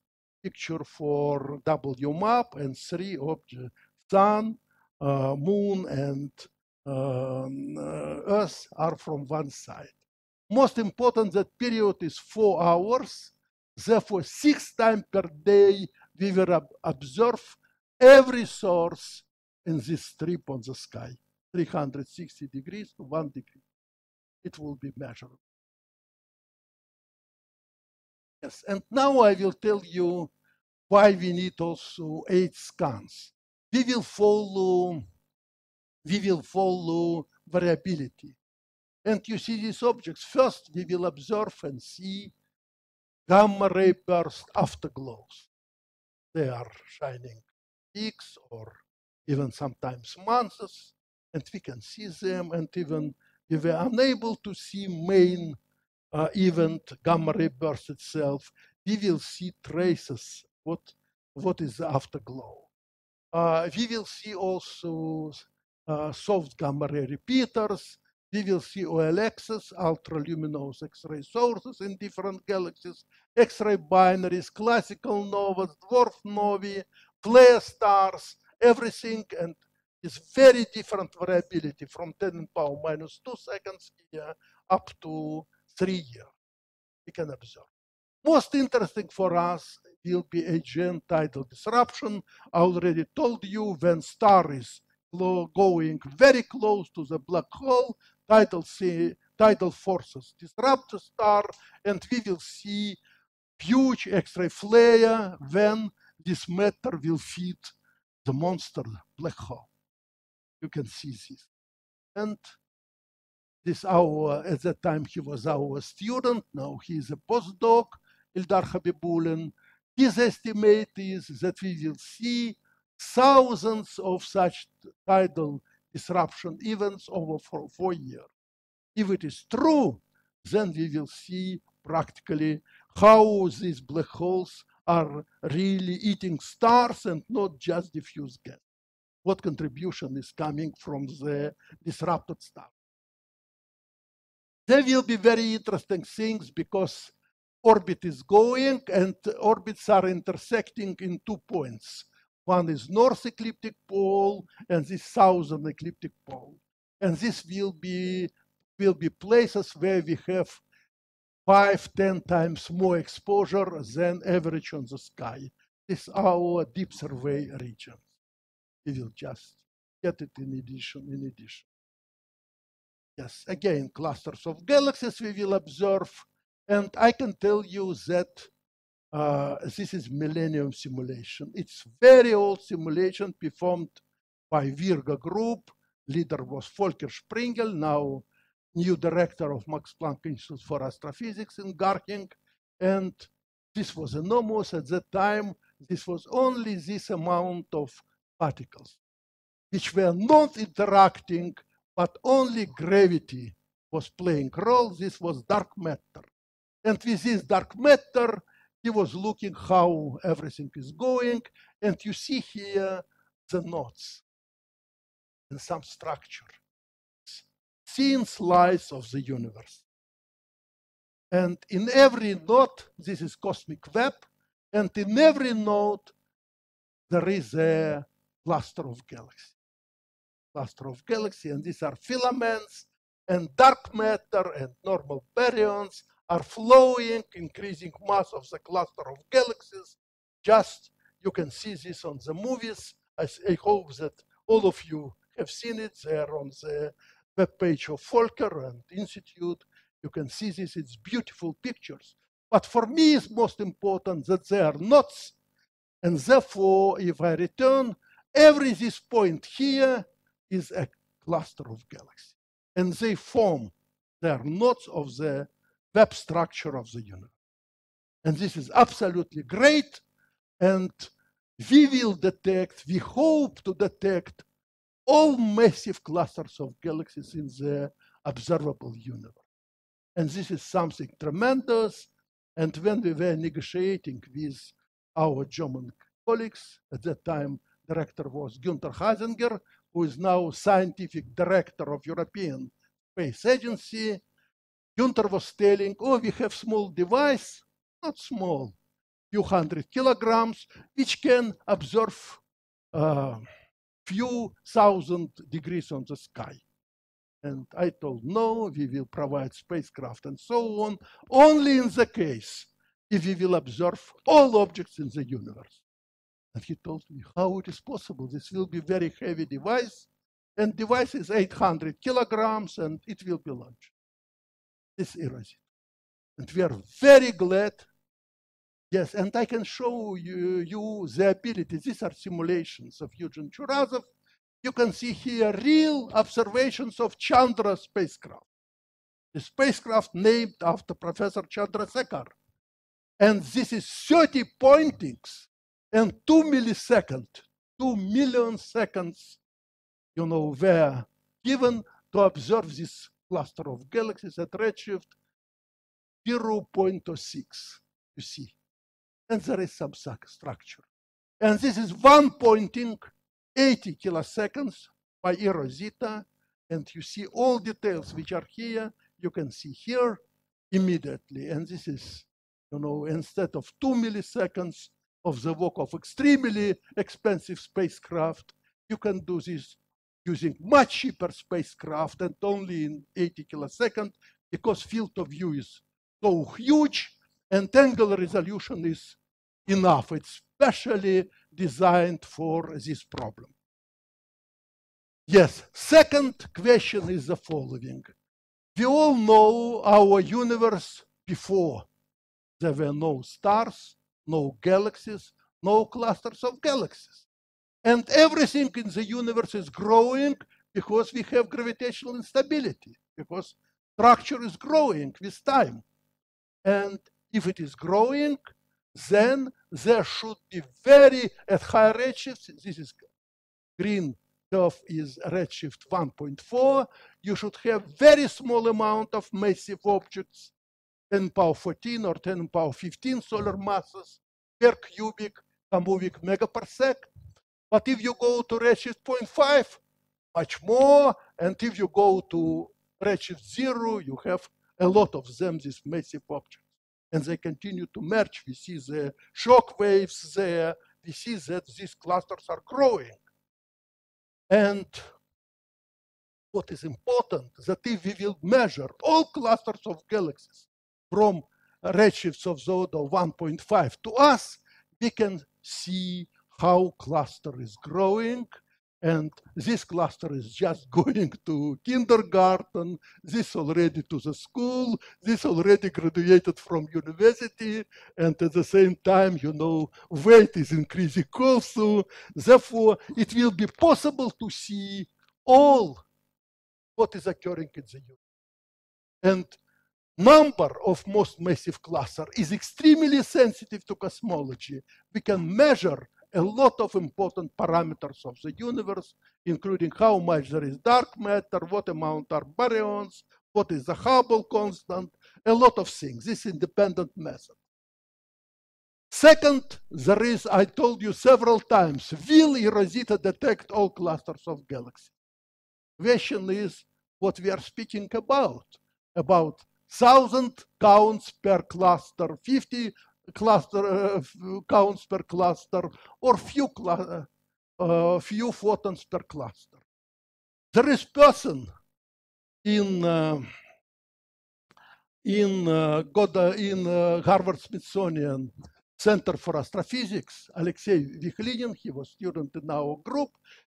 picture for WMAP and three objects: sun, uh, moon, and um, uh, Earth are from one side. Most important, that period is four hours. Therefore, six times per day we will ob- observe every source in this strip on the sky, 360 degrees to one degree. It will be measured. Yes, and now I will tell you why we need also eight scans. We will follow, we will follow variability. And you see these objects. First, we will observe and see gamma ray burst afterglows. They are shining weeks or even sometimes months, and we can see them. And even we were unable to see main uh, event gamma ray burst itself, we will see traces. What what is the afterglow? Uh, we will see also uh, soft gamma ray repeaters. We will see ULXs, ultraluminous X-ray sources in different galaxies, X-ray binaries, classical novas, dwarf novae, flare stars, everything, and is very different variability from 10 in power minus 2 seconds here up to 3 years. We can observe. Most interesting for us will be a AGN tidal disruption. I already told you when star is going very close to the black hole, tidal, see, tidal forces disrupt the star, and we will see huge X-ray flare when this matter will feed the monster black hole. You can see this. And this our at that time he was our student. Now he is a postdoc, Ildar Khabibullin. His estimate is that we will see thousands of such tidal disruption events over four, four years. If it is true, then we will see practically how these black holes are really eating stars and not just diffuse gas. What contribution is coming from the disrupted star? There will be very interesting things because orbit is going and orbits are intersecting in two points. One is north ecliptic pole and the southern ecliptic pole. And this will be will be places where we have five, ten times more exposure than average on the sky. This is our deep survey region. We will just get it in addition, in addition. Yes, again, clusters of galaxies we will observe. And I can tell you that uh, this is Millennium simulation. It's very old simulation performed by Virgo Group. Leader was Volker Springel, now new director of Max Planck Institute for Astrophysics in Garching. And this was enormous at that time. This was only this amount of particles, which were not interacting, but only gravity was playing role. This was dark matter. And with this dark matter, he was looking how everything is going. And you see here the knots and some structure thin slice of the universe. And in every knot, this is cosmic web, and in every knot, there is a cluster of galaxies. Cluster of galaxies, and these are filaments, and dark matter and normal baryons are flowing, increasing mass of the cluster of galaxies. Just you can see this on the movies. I, I hope that all of you have seen it there on the web page of Volker and Institute. You can see this, it's beautiful pictures. But for me, it's most important that they are knots. And therefore, if I return, every this point here is a cluster of galaxies. And they form, they are knots of the web structure of the universe. And this is absolutely great. And we will detect, we hope to detect all massive clusters of galaxies in the observable universe. And this is something tremendous. And when we were negotiating with our German colleagues, at that time, director was Günther Hasinger, who is now scientific director of European Space Agency. Günther was telling, oh, we have small device, not small, few hundred kilograms, which can observe uh, few thousand degrees on the sky. And I told, no, we will provide spacecraft and so on, only in the case if we will observe all objects in the universe. And he told me how it is possible. This will be very heavy device, and device is 800 kilograms, and it will be launched. This is And we are very glad. Yes, and I can show you, you the ability. These are simulations of Eugene Churazov. You can see here real observations of Chandra spacecraft. The spacecraft named after Professor Chandra Chandrasekhar. And this is 30 pointings and two milliseconds, two million seconds, you know, were given to observe this cluster of galaxies at redshift 0.06, you see. And there is some structure. And this is one pointing 80 kiloseconds by E Rosita. And you see all details which are here, you can see here immediately. And this is, you know, instead of two milliseconds, of the work of extremely expensive spacecraft. You can do this using much cheaper spacecraft and only in 80 kilosecond because field of view is so huge and angular resolution is enough. It's specially designed for this problem. Yes, second question is the following. We all know our universe before there were no stars, no galaxies, no clusters of galaxies. And everything in the universe is growing because we have gravitational instability, because structure is growing with time. And if it is growing, then there should be very, at high redshifts, this is green curve is redshift 1.4, you should have very small amount of massive objects 10 power 14 or 10 power 15 solar masses per cubic cubic megaparsec. But if you go to redshift 0.5, much more. And if you go to redshift 0, you have a lot of them, these massive objects. And they continue to merge. We see the shock waves there. We see that these clusters are growing. And what is important that if we will measure all clusters of galaxies from redshifts of order 1.5 to us, we can see how cluster is growing and this cluster is just (laughs) going to kindergarten, this already to the school, this already graduated from university, and at the same time, you know, weight is increasing also. Therefore, it will be possible to see all what is occurring in the universe. And number of most massive cluster is extremely sensitive to cosmology. We can measure a lot of important parameters of the universe, including how much there is dark matter, what amount are baryons, what is the Hubble constant, a lot of things. This independent method. Second, there is, I told you several times, will Rosita detect all clusters of galaxies? Question is what we are speaking about, about thousand counts per cluster, 50 cluster uh, counts per cluster, or few, uh, uh, few photons per cluster. There is person in uh, in uh, God, in uh, Harvard Smithsonian Center for Astrophysics, Alexei Vikhlinin, he was student in our group.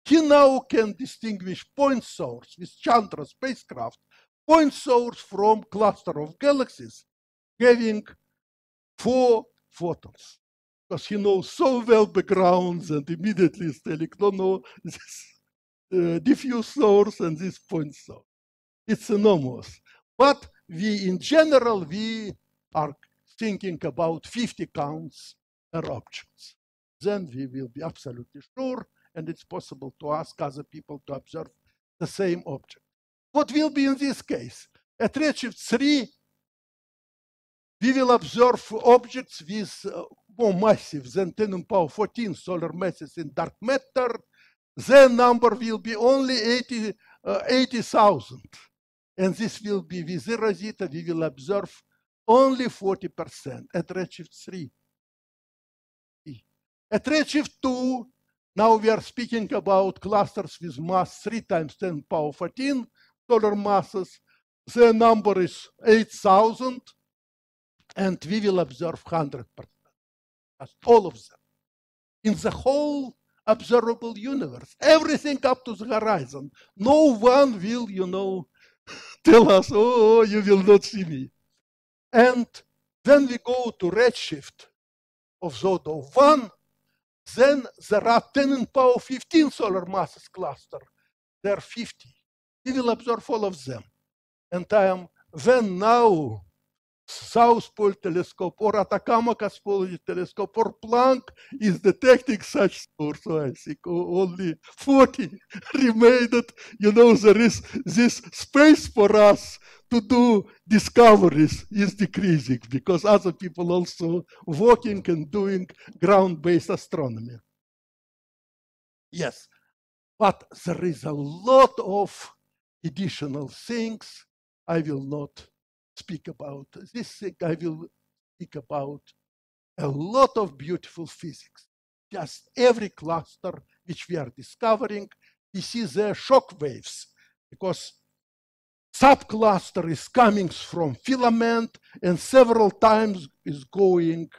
He now can distinguish point source with Chandra spacecraft point source from cluster of galaxies having four photons. Because he knows so well backgrounds and immediately is telling, no, no, (laughs) this uh, diffuse source and this point source. It's enormous. But we, in general, we are thinking about 50 counts per objects. Then we will be absolutely sure, and it's possible to ask other people to observe the same object. What will be in this case? At redshift 3, We will observe objects with uh, more massive than 10 in power 14 solar masses in dark matter. Their number will be only 80 uh, 80,000. And this will be with zero zeta, we will observe only 40% at redshift 3. At redshift 2, now we are speaking about clusters with mass 3 times 10 power 14 solar masses. The number is 8,000, and we will observe 100%. All of them. In the whole observable universe, everything up to the horizon. No one will, you know, (laughs) tell us, oh, you will not see me. And then we go to redshift of Zodo 1, then there are 10 in power 15 solar masses cluster. There are 50. We will absorb all of them. And I am then now South Pole Telescope or Atacama Cosmology Telescope or Planck is detecting such stars. So I think only 40 (laughs) remained. You know, there is this space for us to do discoveries is decreasing because other people also working and doing ground-based astronomy. Yes, but there is a lot of additional things I will not speak about. This thing I will speak about a lot of beautiful physics. Just every cluster which we are discovering, we see the shock waves because subcluster is coming from filament and several times is going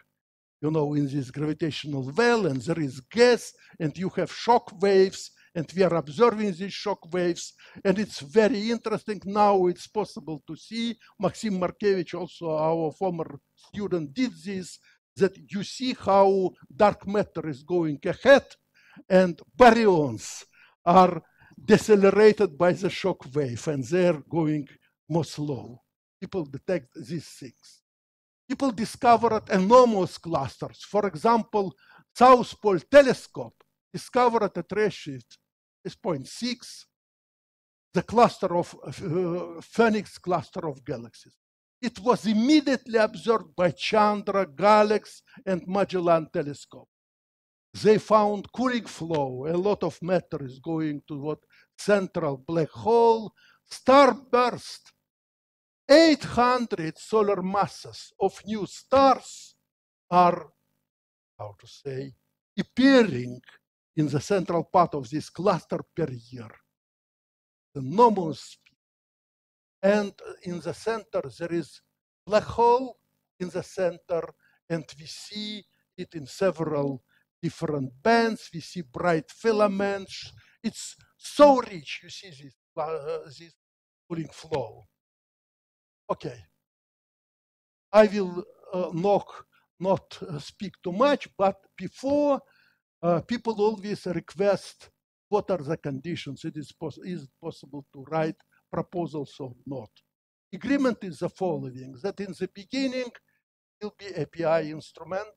you know in this gravitational well and there is gas and you have shock waves and we are observing these shock waves. And it's very interesting. Now it's possible to see. Maxim Markevitch, also our former student, did this, that you see how dark matter is going ahead and baryons are decelerated by the shock wave and they're going more slow. People detect these things. People discovered enormous clusters. For example, South Pole Telescope discovered a redshift is 0.6, the cluster of uh, Phoenix cluster of galaxies. It was immediately observed by Chandra, GALEX, and Magellan telescope. They found cooling flow. A lot of matter is going to what central black hole. Starburst. 800 solar masses of new stars are, how to say, appearing in the central part of this cluster per year. The speed. And in the center, there is black hole in the center, and we see it in several different bands. We see bright filaments. It's so rich. You see this, uh, this cooling flow. Okay. I will uh, not, not uh, speak too much, but before uh, people always request what are the conditions, it is, pos is it possible to write proposals or not. Agreement is the following, that in the beginning will be API instrument,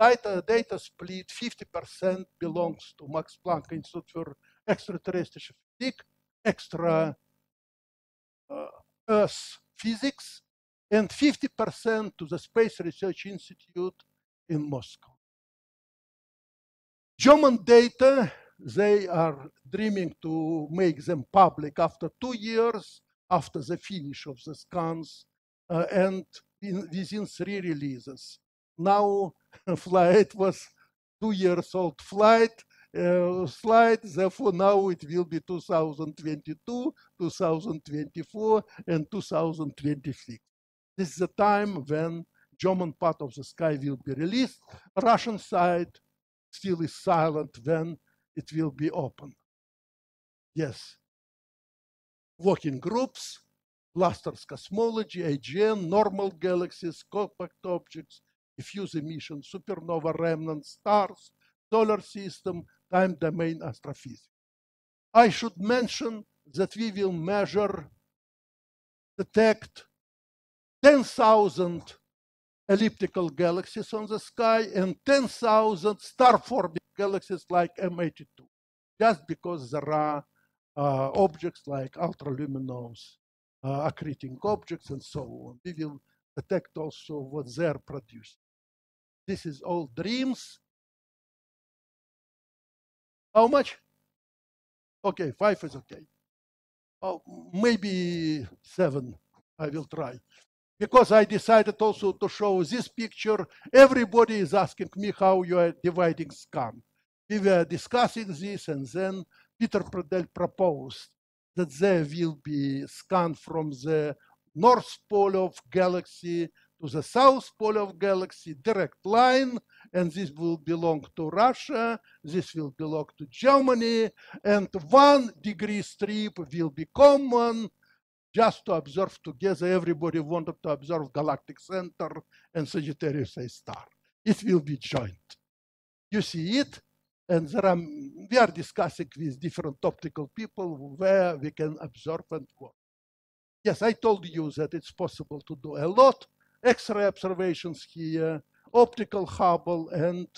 data, data split 50% belongs to Max Planck Institute for Extraterrestrial Physics, extra uh, Earth physics, and 50% to the Space Research Institute in Moscow. German data, they are dreaming to make them public after two years after the finish of the scans uh, and in, within three releases. Now, (laughs) flight was two years old flight, uh, slide, therefore now it will be 2022, 2024, and 2026. This is the time when German part of the sky will be released. Russian side still is silent when it will be open. Yes. Working groups, clusters cosmology, AGN, normal galaxies, compact objects, diffuse emission, supernova remnant stars, solar system, time domain astrophysics. I should mention that we will measure, detect 10,000 elliptical galaxies on the sky and 10,000 star-forming galaxies like M82, just because there are uh, objects like ultraluminous uh, accreting objects and so on. We will detect also what they're producing. This is all dreams. How much? Okay, five is okay. Oh, maybe seven. I will try. Because I decided also to show this picture, everybody is asking me how you are dividing scan. We were discussing this and then Peter Predehl proposed that there will be scan from the north pole of galaxy to the south pole of galaxy, direct line, and this will belong to Russia, this will belong to Germany, and one degree strip will be common just to observe together. Everybody wanted to observe galactic center and Sagittarius A star. It will be joint. You see it, and there are, we are discussing with different optical people where we can observe and work. Yes, I told you that it's possible to do a lot. X-ray observations here, optical Hubble, and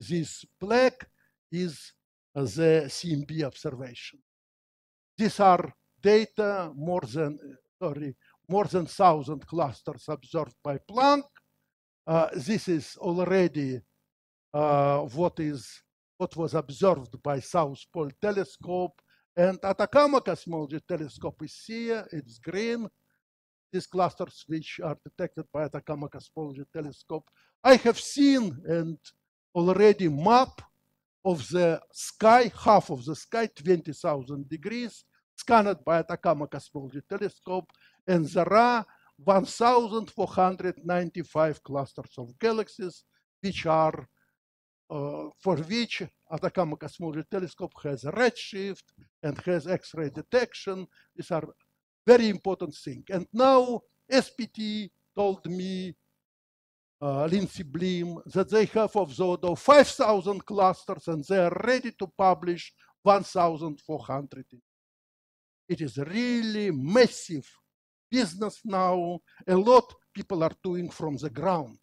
this black is the CMB observation. These are data more than, sorry, more than 1,000 clusters observed by Planck. Uh, this is already uh, what is what was observed by South Pole Telescope and Atacama Cosmology Telescope is here, it's green. These clusters which are detected by Atacama Cosmology Telescope. I have seen and already map of the sky, half of the sky, 20,000 degrees, scanned by Atacama Cosmology Telescope, and there are 1,495 clusters of galaxies, which are uh, for which Atacama Cosmology Telescope has a redshift and has X-ray detection. These are very important things. And now SPT told me, uh, Lindsey Bleem, that they have of Zodo 5,000 clusters and they are ready to publish 1,400. It is really massive business now. A lot people are doing from the ground.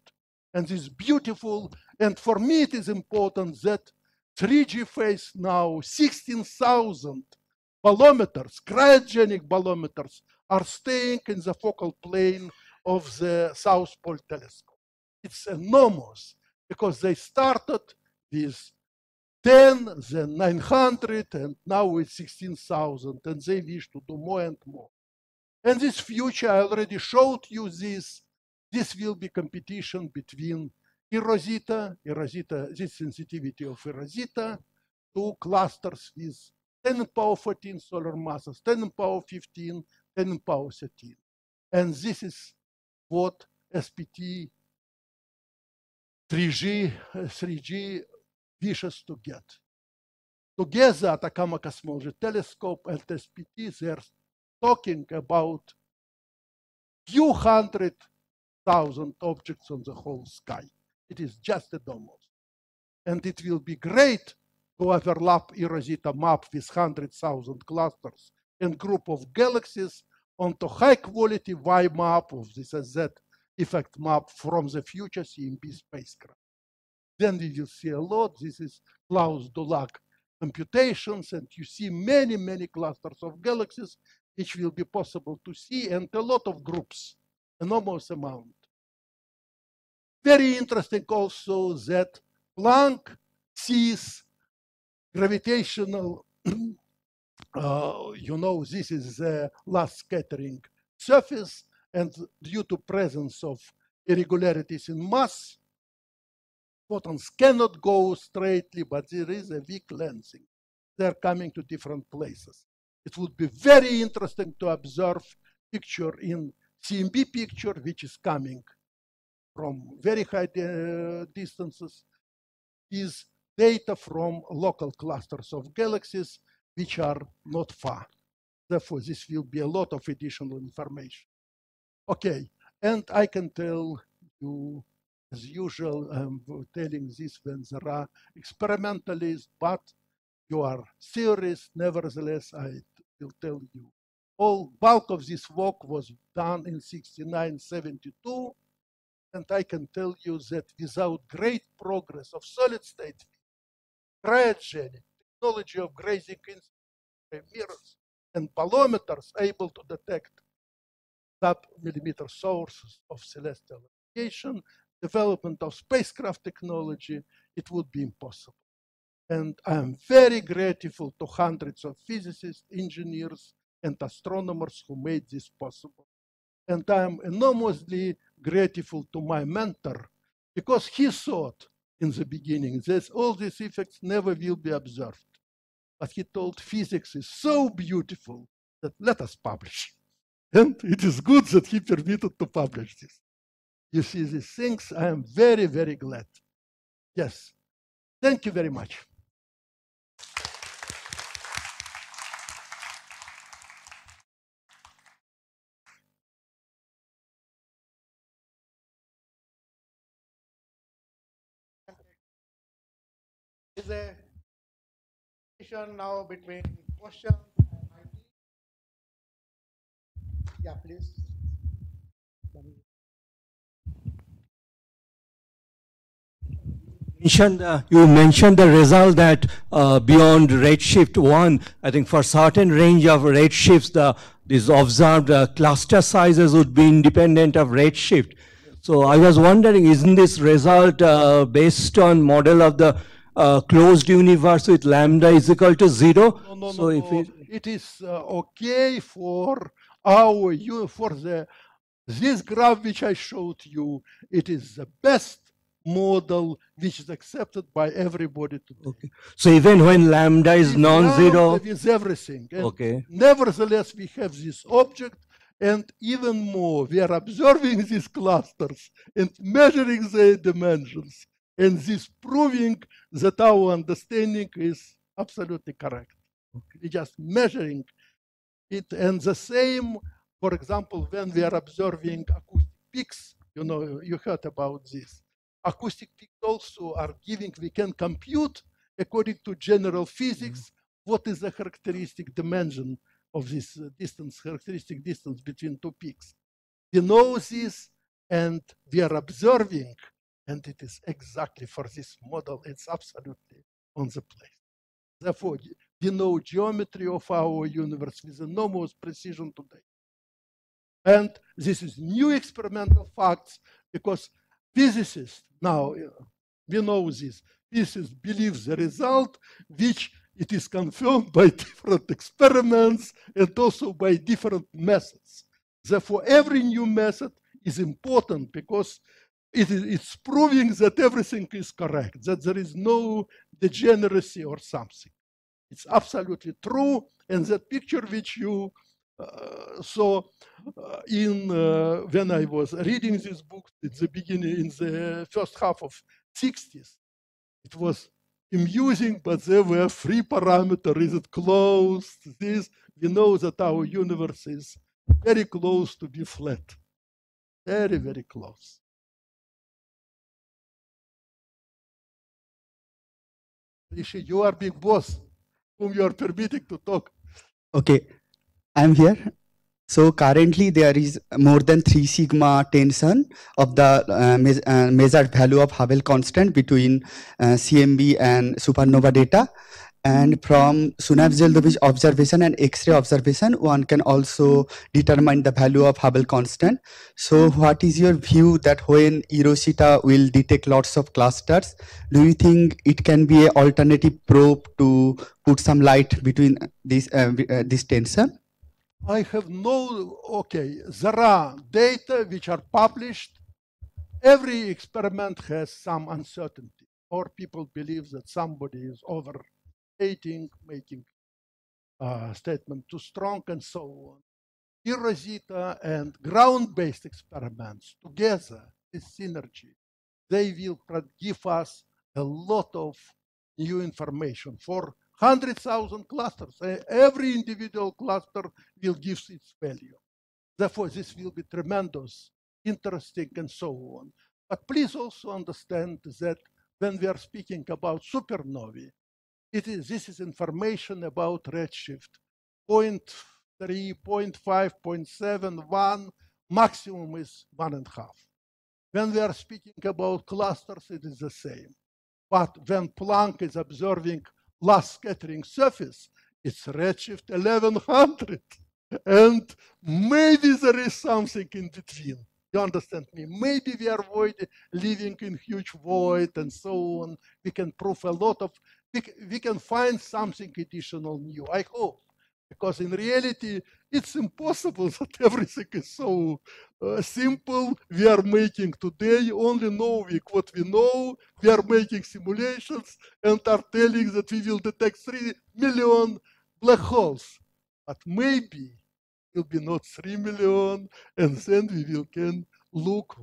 And it's beautiful. And for me, it is important that 3G phase now 16,000 bolometers, cryogenic bolometers, are staying in the focal plane of the South Pole Telescope. It's enormous because they started with 10, then 900, and now it's 16,000, and they wish to do more and more. And this future, I already showed you this, this will be competition between eROSITA, eROSITA, this sensitivity of eROSITA, two clusters with 10 in power 14 solar masses, 10 in power 15, 10 in power 13. And this is what SPT 3G, 3G wishes to get. Together, at Atacama Cosmology Telescope and SPT, they're talking about few hundred thousand objects on the whole sky. It is just a domos. And it will be great to overlap eROSITA map with 100,000 clusters and group of galaxies onto high quality Y map of this Z effect map from the future CMB spacecraft. Then you see a lot. This is Klaus Dolag computations, and you see many, many clusters of galaxies, which will be possible to see, and a lot of groups, enormous amount. Very interesting also that Planck sees gravitational, (clears throat) uh, you know, this is the last scattering surface, and due to presence of irregularities in mass, photons cannot go straightly, but there is a weak lensing. They're coming to different places. It would be very interesting to observe picture in CMB picture, which is coming from very high uh, distances is data from local clusters of galaxies which are not far. Therefore, this will be a lot of additional information. Okay, and I can tell you, as usual, um, I'm telling this when there are experimentalists, but you are serious. Nevertheless, I will tell you. All bulk of this work was done in 69, 72 and I can tell you that without great progress of solid state cryogenic technology of grazing mirrors and bolometers able to detect sub-millimeter sources of celestial radiation, development of spacecraft technology, it would be impossible. And I'm very grateful to hundreds of physicists, engineers, and astronomers who made this possible. And I'm enormously grateful to my mentor because he thought in the beginning that all these effects never will be observed. But he told physics is so beautiful that let us publish. (laughs) And it is good that he permitted to publish this. You see these things, I am very, very glad. Yes. Thank you very much. Is a discussion now between question and? Yeah, please. Mentioned uh, you mentioned the result that uh, beyond redshift 1 i think for certain range of redshifts the these observed uh, cluster sizes would be independent of redshift so i was wondering isn't this result uh, based on model of the uh, closed universe with lambda is equal to 0 No, no, so no, if it it is uh, okay for our you for the this graph which I showed you. It is the best model which is accepted by everybody today. okay so even when lambda is non-zero lambda, with everything. And okay Nevertheless, we have this object, and even more, we are observing these clusters and measuring their dimensions, and this proving that our understanding is absolutely correct. We're just measuring it, and the same, for example, when we are observing acoustic peaks, you know, you heard about this. Acoustic peaks also are giving, we can compute according to general physics what is the characteristic dimension of this uh, distance, characteristic distance between two peaks. We know this and we are observing, and it is exactly for this model, it's absolutely on the place. Therefore, we know geometry of our universe with enormous precision today. And this is new experimental facts because physicists now, we know this, physicists believe the result, which it is confirmed by (laughs) different experiments and also by different methods. Therefore, every new method is important because it is, it's proving that everything is correct, that there is no degeneracy or something. It's absolutely true. And that picture which you uh, saw uh, in uh, when I was reading this book at the beginning, in the first half of 60s, it was amusing, but there were three parameters. Is it closed? This we know that our universe is very close to be flat. Very, very close. Rishi, you are big boss, whom you are permitting to talk. Okay, I'm here. So currently there is more than 3 sigma tension of the uh, me- uh, measured value of Hubble constant between uh, CMB and supernova data. And from Sunyaev-Zel'dovich observation and X-ray observation, one can also determine the value of Hubble constant. So what is your view that when eROSITA will detect lots of clusters, do you think it can be an alternative probe to put some light between this, uh, uh, this tension? I have no, okay, there are data which are published. Every experiment has some uncertainty, or people believe that somebody is overstating, making a statement too strong, and so on. Rosita and ground-based experiments together, this synergy, they will give us a lot of new information for 100,000 clusters. Every individual cluster will give its value. Therefore, this will be tremendous, interesting, and so on. But please also understand that when we are speaking about supernovae, it is, this is information about redshift 0.3, 0.5, 0.7, 1, maximum is one and a half. When we are speaking about clusters, it is the same. But when Planck is observing last scattering surface, it's redshift 1100. and maybe there is something in between. You understand me? Maybe we are void, living in huge void and so on. We can prove a lot of, we, we can find something additional new. I hope. Because in reality, it's impossible (laughs) that everything is so uh, simple. We are making today only knowing what we know. We are making simulations and are telling that we will detect 3 million black holes. But maybe it will be not 3 million, and then we will can look,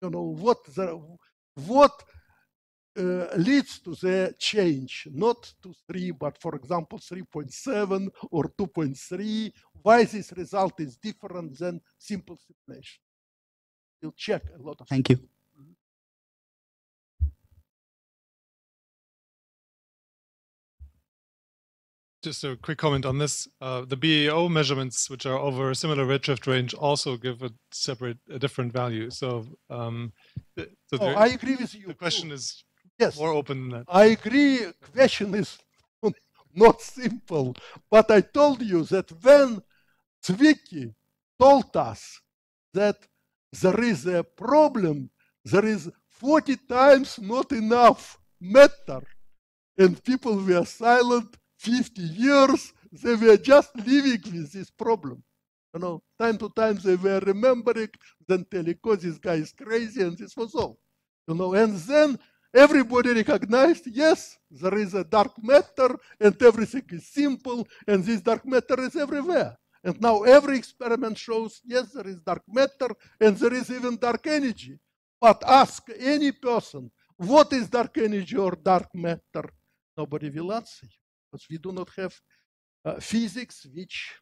you know, what the, what uh, leads to the change, not to 3, but for example 3.7 or 2.3, why this result is different than simple simulation. We'll check a lot of Thank you. Just a quick comment on this. Uh, the BAO measurements, which are over a similar redshift range, also give a separate, a different value. So, um, so Oh, I agree with you. the question too. is yes. more open than that. I agree. Question is (laughs) not simple, but I told you that when Zwicky told us that there is a problem, there is 40 times not enough matter, and people were silent 50 years, they were just living with this problem. You know, time to time they were remembering, then telling, oh, this guy is crazy, and this was all. You know, and then everybody recognized, yes, there is a dark matter and everything is simple and this dark matter is everywhere. And now every experiment shows, yes, there is dark matter and there is even dark energy. But ask any person, what is dark energy or dark matter? Nobody will answer you because we do not have uh, physics which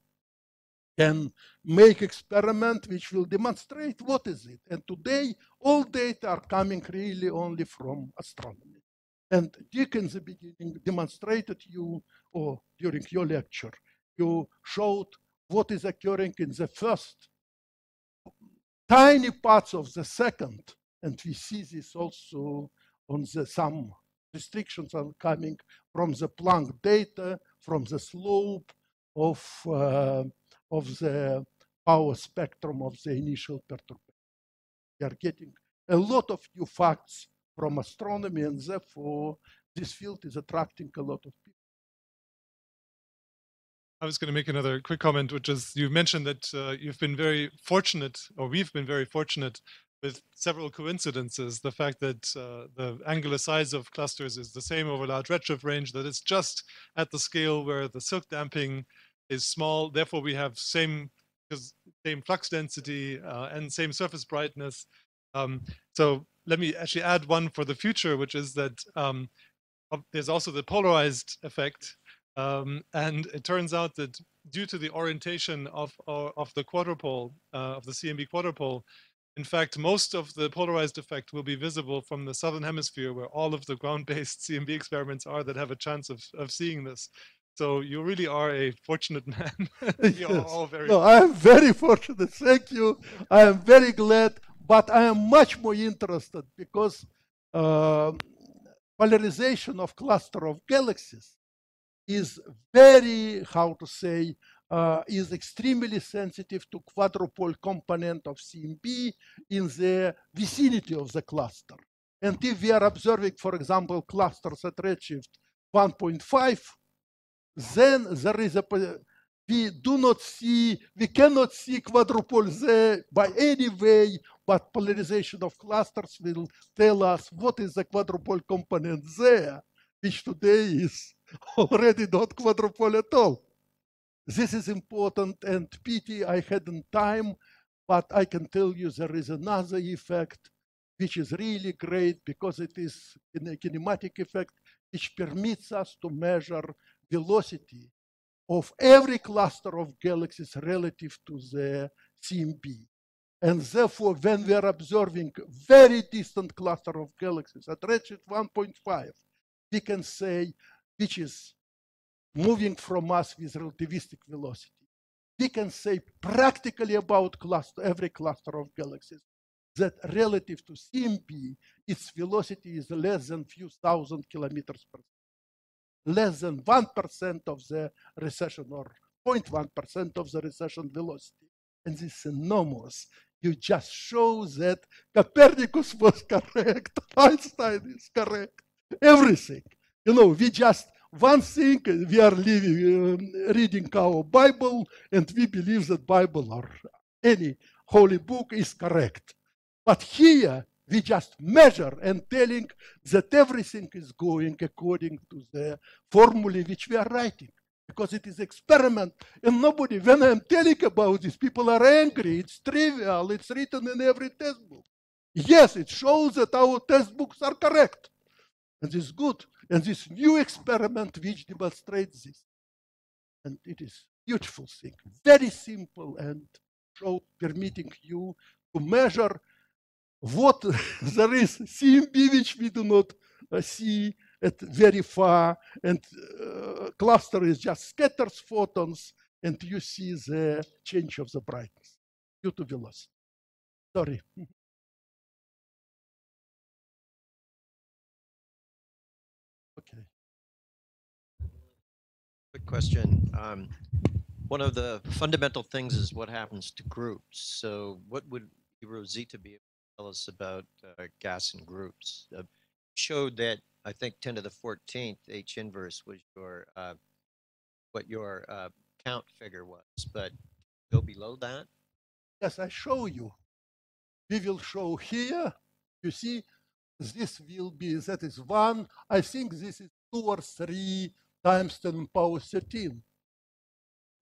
can make experiment which will demonstrate what is it. And today, all data are coming really only from astronomy. And Dick in the beginning demonstrated you, or during your lecture, you showed what is occurring in the first tiny parts of the second. And we see this also on the some restrictions are coming from the Planck data, from the slope of uh, of the power spectrum of the initial perturbation. We are getting a lot of new facts from astronomy, and therefore this field is attracting a lot of people. I was going to make another quick comment, which is you mentioned that uh, you've been very fortunate, or we've been very fortunate with several coincidences. The fact that uh, the angular size of clusters is the same over a large redshift range, that it's just at the scale where the Silk damping is small. Therefore, we have same same flux density uh, and same surface brightness. Um, so let me actually add one for the future, which is that um, there's also the polarized effect. Um, and it turns out that due to the orientation of, of, of the quadrupole, uh, of the CMB quadrupole, in fact, most of the polarized effect will be visible from the southern hemisphere, where all of the ground-based (laughs) CMB experiments are that have a chance of, of seeing this. So you really are a fortunate (laughs) man. (laughs) You're Yes. all very No, I am very (laughs) fortunate. Thank you. I am very glad, but I am much more interested because uh, polarization of cluster of galaxies is very, how to say, uh, is extremely sensitive to quadrupole component of CMB in the vicinity of the cluster. And if we are observing, for example, clusters at redshift 1.5, then there is a we do not see we cannot see quadrupole there by any way but polarization of clusters will tell us what is the quadrupole component there which today is (laughs) already not quadrupole at all. This is important and pity i hadn't time but i can tell you there is another effect which is really great because it is a kinematic effect which permits us to measure velocity of every cluster of galaxies relative to the CMB. And therefore, when we are observing very distant cluster of galaxies at redshift 1.5, we can say which is moving from us with relativistic velocity. We can say practically about cluster, every cluster of galaxies that relative to CMB, its velocity is less than few thousand kilometers per second less than 1% of the recession or 0.1% of the recession velocity. And this is enormous. You just show that Copernicus (laughs) was correct, (laughs) Einstein is correct, everything. You know, we just one thing we are living, um, reading our Bible, and we believe that Bible or any holy book is correct. But here we just measure and telling that everything is going according to the formula which we are writing. Because it is experiment and nobody when i'm telling about this people are angry it's trivial it's written in every textbook. Yes it shows that our textbooks are correct and it's good and this new experiment which demonstrates this. And it is beautiful thing very simple and show permitting you to measure what there is cmb which we do not see at very far, and uh, cluster is just scatters photons, and you see the change of the brightness due to velocity. Sorry. okay. Quick question. Um, one of the fundamental things is what happens to groups. So, what would Rosita be tell us about uh, gas and groups? Uh, showed that I think 10 to the 14th H inverse was your uh, what your uh, count figure was, but go below that. Yes, I show you. We will show here. You see, this will be that is one. I think this is two or three times 10 power 13.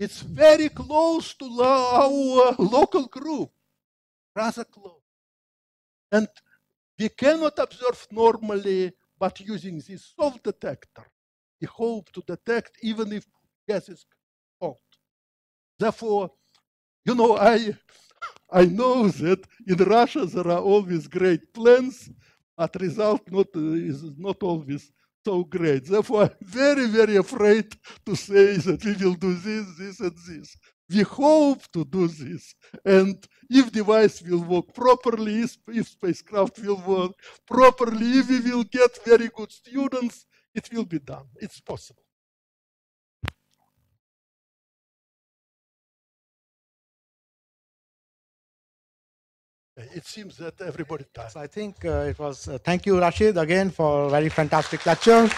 It's very close to our local group, rather close. And we cannot observe normally but using this soft detector, we hope to detect even if gas is hot. Therefore, you know, I, I know that in Russia there are always great plans, but result not, is not always so great. Therefore, I'm very, very afraid to say that we will do this, this, and this. We hope to do this. And if device will work properly, if spacecraft will work properly, if we will get very good students, it will be done. It's possible. It seems that everybody does. I think uh, it was, uh, thank you, Rashid, again for very fantastic lecture.